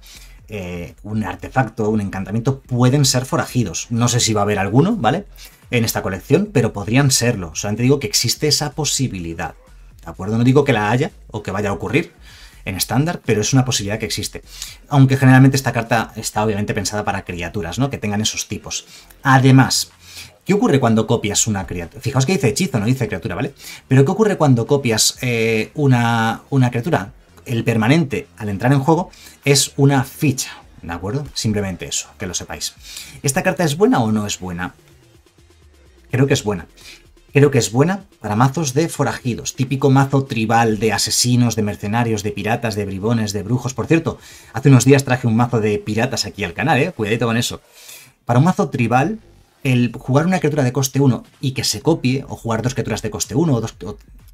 eh, un artefacto, un encantamiento, pueden ser forajidos. No sé si va a haber alguno, ¿vale? En esta colección, pero podrían serlo. Solamente digo que existe esa posibilidad. ¿De acuerdo? No digo que la haya o que vaya a ocurrir en estándar, pero es una posibilidad que existe. Aunque generalmente esta carta está obviamente pensada para criaturas, ¿no? Que tengan esos tipos. Además, ¿Qué ocurre cuando copias una criatura? Fijaos que dice hechizo, no dice criatura, ¿vale? Pero ¿qué ocurre cuando copias eh, una, una criatura? El permanente, al entrar en juego, es una ficha, ¿de acuerdo? Simplemente eso, que lo sepáis. ¿Esta carta es buena o no es buena? Creo que es buena. Creo que es buena para mazos de forajidos, típico mazo tribal de asesinos, de mercenarios, de piratas, de bribones, de brujos. Por cierto, hace unos días traje un mazo de piratas aquí al canal, ¿eh? Cuidadito con eso. Para un mazo tribal, el jugar una criatura de coste 1 y que se copie, o jugar dos criaturas de coste 1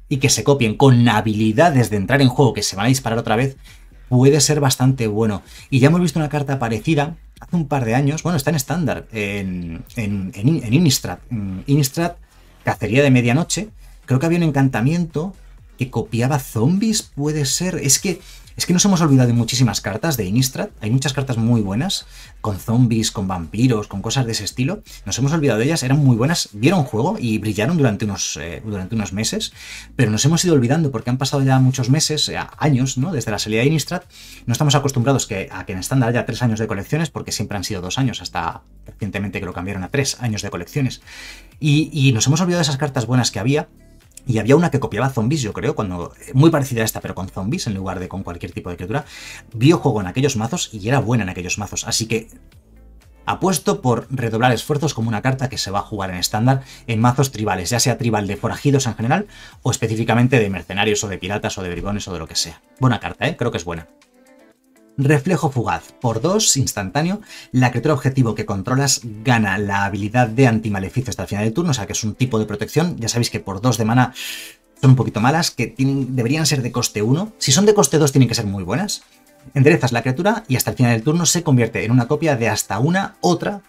y que se copien con habilidades de entrar en juego que se van a disparar otra vez, puede ser bastante bueno. Y ya hemos visto una carta parecida hace un par de años, bueno, está en estándar, en, en, en. Innistrad, Cacería de Medianoche, creo que había un encantamiento que copiaba zombies, puede ser. Es que es que nos hemos olvidado de muchísimas cartas de Innistrad. Hay muchas cartas muy buenas, con zombies, con vampiros, con cosas de ese estilo. Nos hemos olvidado de ellas, eran muy buenas, vieron juego y brillaron durante unos, eh, durante unos meses, pero nos hemos ido olvidando porque han pasado ya muchos meses, eh, años, ¿no? Desde la salida de Innistrad. No estamos acostumbrados que, a que en estándar haya tres años de colecciones, porque siempre han sido dos años, hasta recientemente que lo cambiaron a tres años de colecciones. Y, nos hemos olvidado de esas cartas buenas que había y había una que copiaba zombies, yo creo, cuando muy parecida a esta, pero con zombies en lugar de con cualquier tipo de criatura. Vio juego en aquellos mazos y era buena en aquellos mazos. Así que apuesto por redoblar esfuerzos como una carta que se va a jugar en estándar en mazos tribales, ya sea tribal de forajidos en general o específicamente de mercenarios o de piratas o de bribones o de lo que sea. Buena carta, ¿eh? Creo que es buena. Reflejo fugaz. Por 2, instantáneo, la criatura objetivo que controlas gana la habilidad de antimaleficio hasta el final del turno, o sea que es un tipo de protección. Ya sabéis que por 2 de mana son un poquito malas, que deberían ser de coste 1. Si son de coste 2 tienen que ser muy buenas. Enderezas la criatura y hasta el final del turno se convierte en una copia de hasta una otra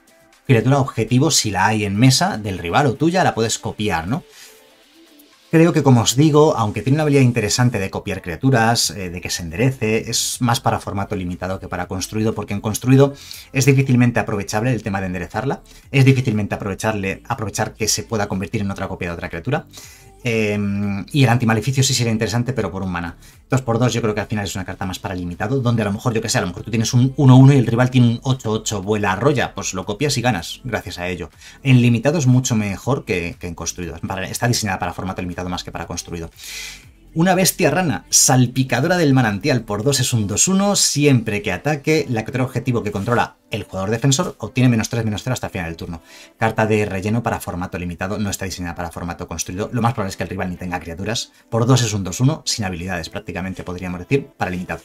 criatura objetivo si la hay en mesa del rival o tuya, la puedes copiar, ¿no? Creo que, como os digo, aunque tiene una habilidad interesante de copiar criaturas, eh, de que se enderece, es más para formato limitado que para construido, porque en construido es difícilmente aprovechable el tema de enderezarla, es difícilmente aprovecharle, aprovechar que se pueda convertir en otra copia de otra criatura. Em, y el antimaleficio sí sería interesante, pero por un mana. 2 por 2 yo creo que al final es una carta más para limitado, donde a lo mejor, yo que sé, a lo mejor tú tienes un 1-1 y el rival tiene un 8-8 vuela arrolla, pues lo copias y ganas gracias a ello. En limitado es mucho mejor que en construido. Está diseñada para formato limitado más que para construido. Una bestia rana, salpicadora del manantial por 2 es un 2-1, siempre que ataque, la criatura objetivo que controla el jugador defensor obtiene menos 3, menos 0 hasta el final del turno. Carta de relleno para formato limitado, no está diseñada para formato construido, lo más probable es que el rival ni tenga criaturas. Por 2 es un 2-1, sin habilidades prácticamente podríamos decir, para limitado.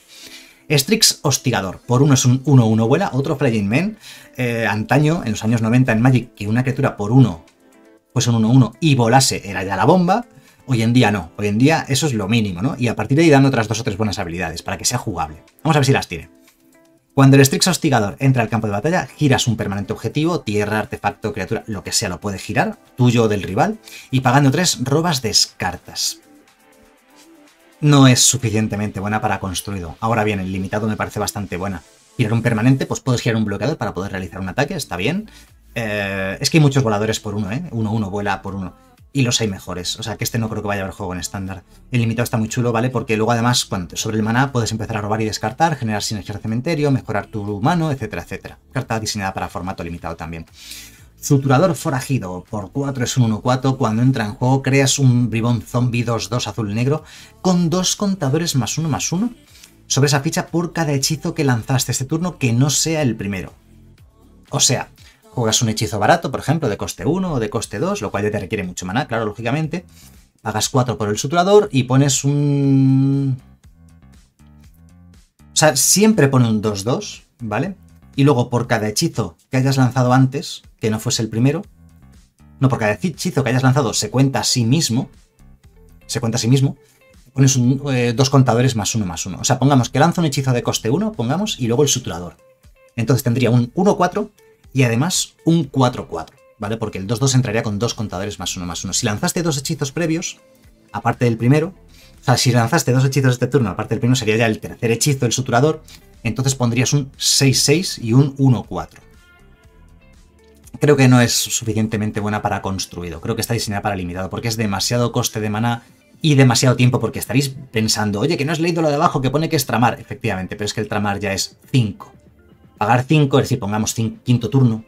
Strix Hostigador, por 1 es un 1-1 vuela, otro Flying Man, eh, antaño, en los años 90 en Magic, que una criatura por 1 fuese un 1-1 y volase era ya la bomba, Hoy en día no, hoy en día eso es lo mínimo, ¿no? Y a partir de ahí dan otras dos o tres buenas habilidades para que sea jugable. Vamos a ver si las tiene. Cuando el Strix Hostigador entra al campo de batalla, giras un permanente objetivo, tierra, artefacto, criatura, lo que sea lo puede girar, tuyo o del rival, y pagando tres robas descartas. No es suficientemente buena para construido. Ahora bien, el limitado me parece bastante buena. Girar un permanente, pues puedes girar un bloqueador para poder realizar un ataque, está bien. Eh, es que hay muchos voladores por uno, ¿eh? Uno, uno, vuela por uno y los hay mejores. O sea que este no creo que vaya a haber juego en estándar. El limitado está muy chulo, ¿vale? Porque luego además, sobre el maná, puedes empezar a robar y descartar, generar sinergia de cementerio, mejorar tu mano, etcétera, etcétera. Carta diseñada para formato limitado también. Suturador forajido, por 4 es un 1-4, cuando entra en juego creas un bribón zombie 2-2 azul negro con dos contadores más 1 más 1 sobre esa ficha por cada hechizo que lanzaste este turno que no sea el primero. O sea, juegas un hechizo barato, por ejemplo, de coste 1 o de coste 2, lo cual ya te requiere mucho maná, claro, lógicamente. Pagas 4 por el suturador y pones un... O sea, siempre pone un 2-2, ¿vale? Y luego por cada hechizo que hayas lanzado antes, que no fuese el primero, no, por cada hechizo que hayas lanzado se cuenta a sí mismo, se cuenta a sí mismo, pones eh, dos contadores más uno más uno. O sea, pongamos que lanza un hechizo de coste 1, pongamos, y luego el suturador. Entonces tendría un 1-4 y además un 4-4, ¿vale? Porque el 2-2 entraría con dos contadores más uno más uno. Si lanzaste dos hechizos previos, aparte del primero, o sea, si lanzaste dos hechizos este turno, aparte del primero, sería ya el tercer hechizo, el suturador, entonces pondrías un 6-6 y un 1-4. Creo que no es suficientemente buena para construido, creo que está diseñada para limitado, porque es demasiado coste de mana y demasiado tiempo, porque estaréis pensando, oye, que no has leído lo de abajo que pone que es tramar, efectivamente, pero es que el tramar ya es 5 pagar 5, es decir, pongamos quinto turno,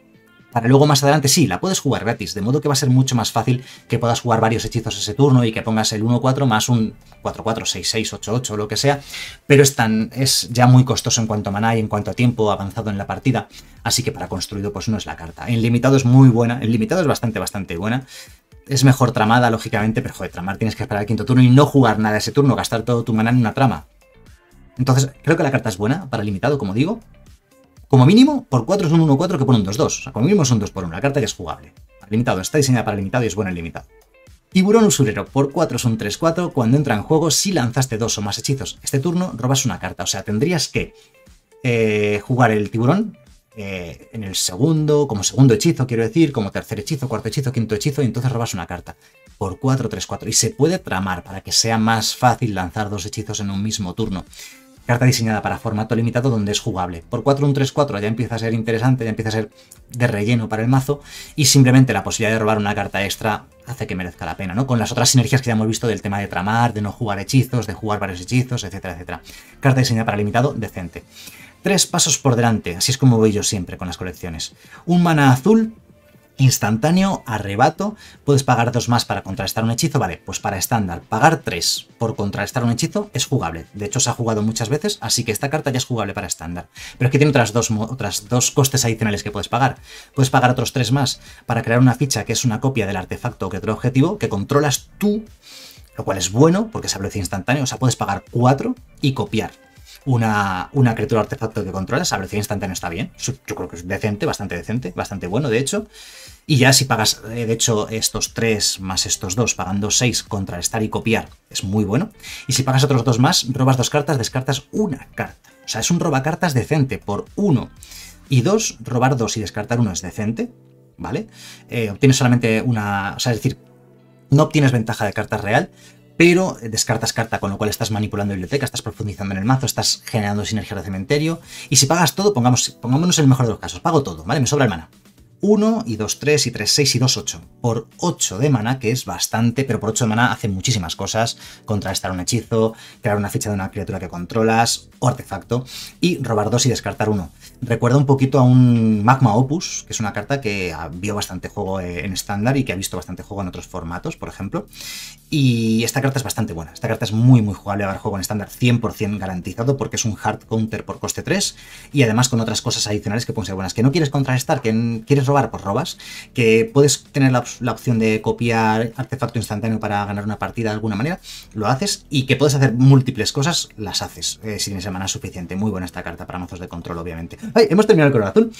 para luego más adelante sí, la puedes jugar gratis, de modo que va a ser mucho más fácil que puedas jugar varios hechizos ese turno y que pongas el 1-4 más un 4-4, 6-6, 8-8, lo que sea, pero es, tan, es ya muy costoso en cuanto a maná y en cuanto a tiempo avanzado en la partida, así que para construido pues no es la carta. En limitado es muy buena, en limitado es bastante, bastante buena, es mejor tramada, lógicamente, pero joder, tramar tienes que esperar el quinto turno y no jugar nada ese turno, gastar todo tu maná en una trama. Entonces, creo que la carta es buena para limitado, como digo, como mínimo, por 4 es un 1-4 que pone un 2-2. O sea, como mínimo es un 2 por 1. La carta ya es jugable. Limitado, está diseñada para limitado y es buena en limitado. Tiburón usurero, por 4 es un 3-4. Cuando entra en juego, si lanzaste dos o más hechizos este turno, robas una carta. O sea, tendrías que eh, jugar el tiburón eh, en el segundo, como segundo hechizo, quiero decir, como tercer hechizo, cuarto hechizo, quinto hechizo, y entonces robas una carta. Por 4, 3, 4. Y se puede tramar para que sea más fácil lanzar dos hechizos en un mismo turno. Carta diseñada para formato limitado donde es jugable. Por 4 un 3-4 ya empieza a ser interesante, ya empieza a ser de relleno para el mazo y simplemente la posibilidad de robar una carta extra hace que merezca la pena, ¿no? Con las otras sinergias que ya hemos visto del tema de tramar, de no jugar hechizos, de jugar varios hechizos, etcétera, etcétera. Carta diseñada para limitado, decente. Tres pasos por delante, así es como voy yo siempre con las colecciones. Un mana azul instantáneo, arrebato, puedes pagar dos más para contrarrestar un hechizo, vale, pues para estándar, pagar tres por contrarrestar un hechizo es jugable, de hecho se ha jugado muchas veces, así que esta carta ya es jugable para estándar, pero es que tiene otras dos, otras dos costes adicionales que puedes pagar, puedes pagar otros tres más para crear una ficha que es una copia del artefacto que otro objetivo, que controlas tú, lo cual es bueno, porque se aprecia instantáneo, o sea, puedes pagar cuatro y copiar una, una criatura artefacto que controlas, a velocidad instantánea está bien. Yo creo que es decente, bastante decente, bastante bueno, de hecho. Y ya si pagas, eh, de hecho, estos tres más estos dos, pagando seis contra estar y copiar, es muy bueno. Y si pagas otros dos más, robas dos cartas, descartas una carta. O sea, es un robacartas decente por uno. Y dos, robar dos y descartar uno es decente, ¿vale? Eh, obtienes solamente una... O sea, es decir, no obtienes ventaja de carta real, pero descartas carta, con lo cual estás manipulando biblioteca, estás profundizando en el mazo, estás generando sinergia de cementerio. Y si pagas todo, pongamos, pongámonos el mejor de los casos, pago todo, ¿vale? Me sobra el mana. 1 y 2, 3 y 3, 6 y 2, 8. Por 8 de mana, que es bastante, pero por 8 de mana hace muchísimas cosas. Contrastar un hechizo, crear una ficha de una criatura que controlas, o artefacto, y robar 2 y descartar 1. Recuerda un poquito a un Magma Opus, que es una carta que vio bastante juego en estándar y que ha visto bastante juego en otros formatos, por ejemplo. Y esta carta es bastante buena. Esta carta es muy, muy jugable a ver juego en estándar 100% garantizado porque es un hard counter por coste 3 y además con otras cosas adicionales que pueden ser buenas. Que no quieres contrarrestar, que quieres robar, pues robas. Que puedes tener la, opción de copiar artefacto instantáneo para ganar una partida de alguna manera, lo haces. Y que puedes hacer múltiples cosas, las haces eh, si tienes semana suficiente. Muy buena esta carta para mazos de control, obviamente. ¡Ay! Hemos terminado el color azul.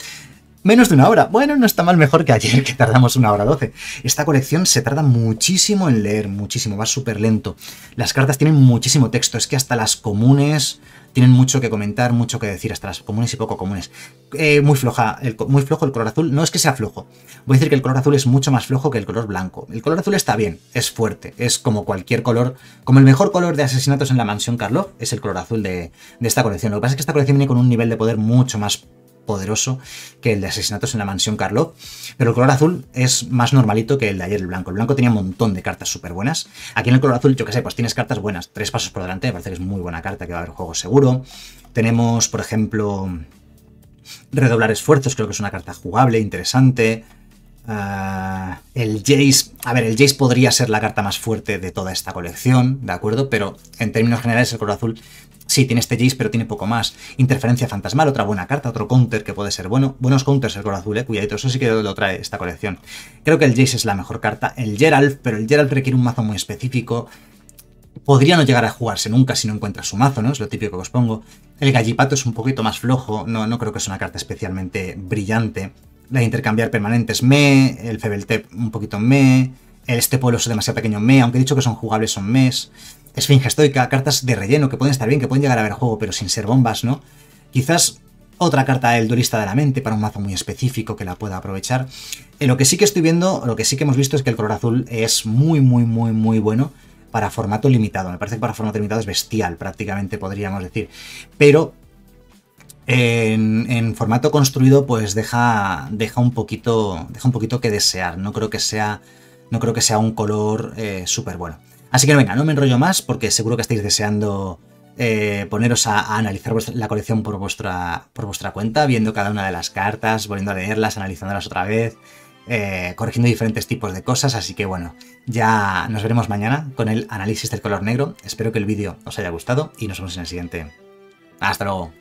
Menos de una hora. Bueno, no está mal mejor que ayer, que tardamos una hora doce. Esta colección se tarda muchísimo en leer, muchísimo, va súper lento. Las cartas tienen muchísimo texto, es que hasta las comunes tienen mucho que comentar, mucho que decir, hasta las comunes y poco comunes. Eh, muy floja, muy flojo el color azul. No es que sea flojo. Voy a decir que el color azul es mucho más flojo que el color blanco. El color azul está bien, es fuerte, es como cualquier color, como el mejor color de asesinatos en la mansión Karlov, es el color azul de, de esta colección. Lo que pasa es que esta colección viene con un nivel de poder mucho más poderoso que el de asesinatos en la mansión Karlov, pero el color azul es más normalito que el de ayer, el blanco. El blanco tenía un montón de cartas súper buenas. Aquí en el color azul, yo que sé, pues tienes cartas buenas, tres pasos por delante, me parece que es muy buena carta, que va a haber juego seguro. Tenemos, por ejemplo, redoblar esfuerzos, creo que es una carta jugable, interesante. Ah, el Jace, a ver, el Jace podría ser la carta más fuerte de toda esta colección, ¿de acuerdo? Pero en términos generales el color azul Sí, tiene este Jace, pero tiene poco más. Interferencia fantasmal, otra buena carta, otro counter que puede ser bueno. Buenos counters el color azul, eh, cuidadito, eso sí que lo trae esta colección. Creo que el Jace es la mejor carta. El Geralt, pero el Geralt requiere un mazo muy específico. Podría no llegar a jugarse nunca si no encuentra su mazo, ¿no? Es lo típico que os pongo. El Gallipato es un poquito más flojo, no, no creo que sea una carta especialmente brillante. La de intercambiar permanentes me, el Febeltep un poquito me, el este pueblo es demasiado pequeño me, aunque he dicho que son jugables son mes. Esfinge estoica, cartas de relleno que pueden estar bien, que pueden llegar a ver juego, pero sin ser bombas, ¿no? Quizás otra carta el Durista de la Mente para un mazo muy específico que la pueda aprovechar. En lo que sí que estoy viendo, lo que sí que hemos visto es que el color azul es muy, muy, muy, muy bueno para formato limitado. Me parece que para formato limitado es bestial, prácticamente podríamos decir. Pero en, formato construido, pues deja, deja, un poquito, deja un poquito que desear. No creo que sea, no creo que sea un color eh, súper bueno. Así que venga, no me enrollo más porque seguro que estáis deseando eh, poneros a, analizar la colección por vuestra, por vuestra cuenta, viendo cada una de las cartas, volviendo a leerlas, analizándolas otra vez. Eh, corrigiendo diferentes tipos de cosas, así que bueno, ya nos veremos mañana con el análisis del color negro. Espero que el vídeo os haya gustado y nos vemos en el siguiente. Hasta luego.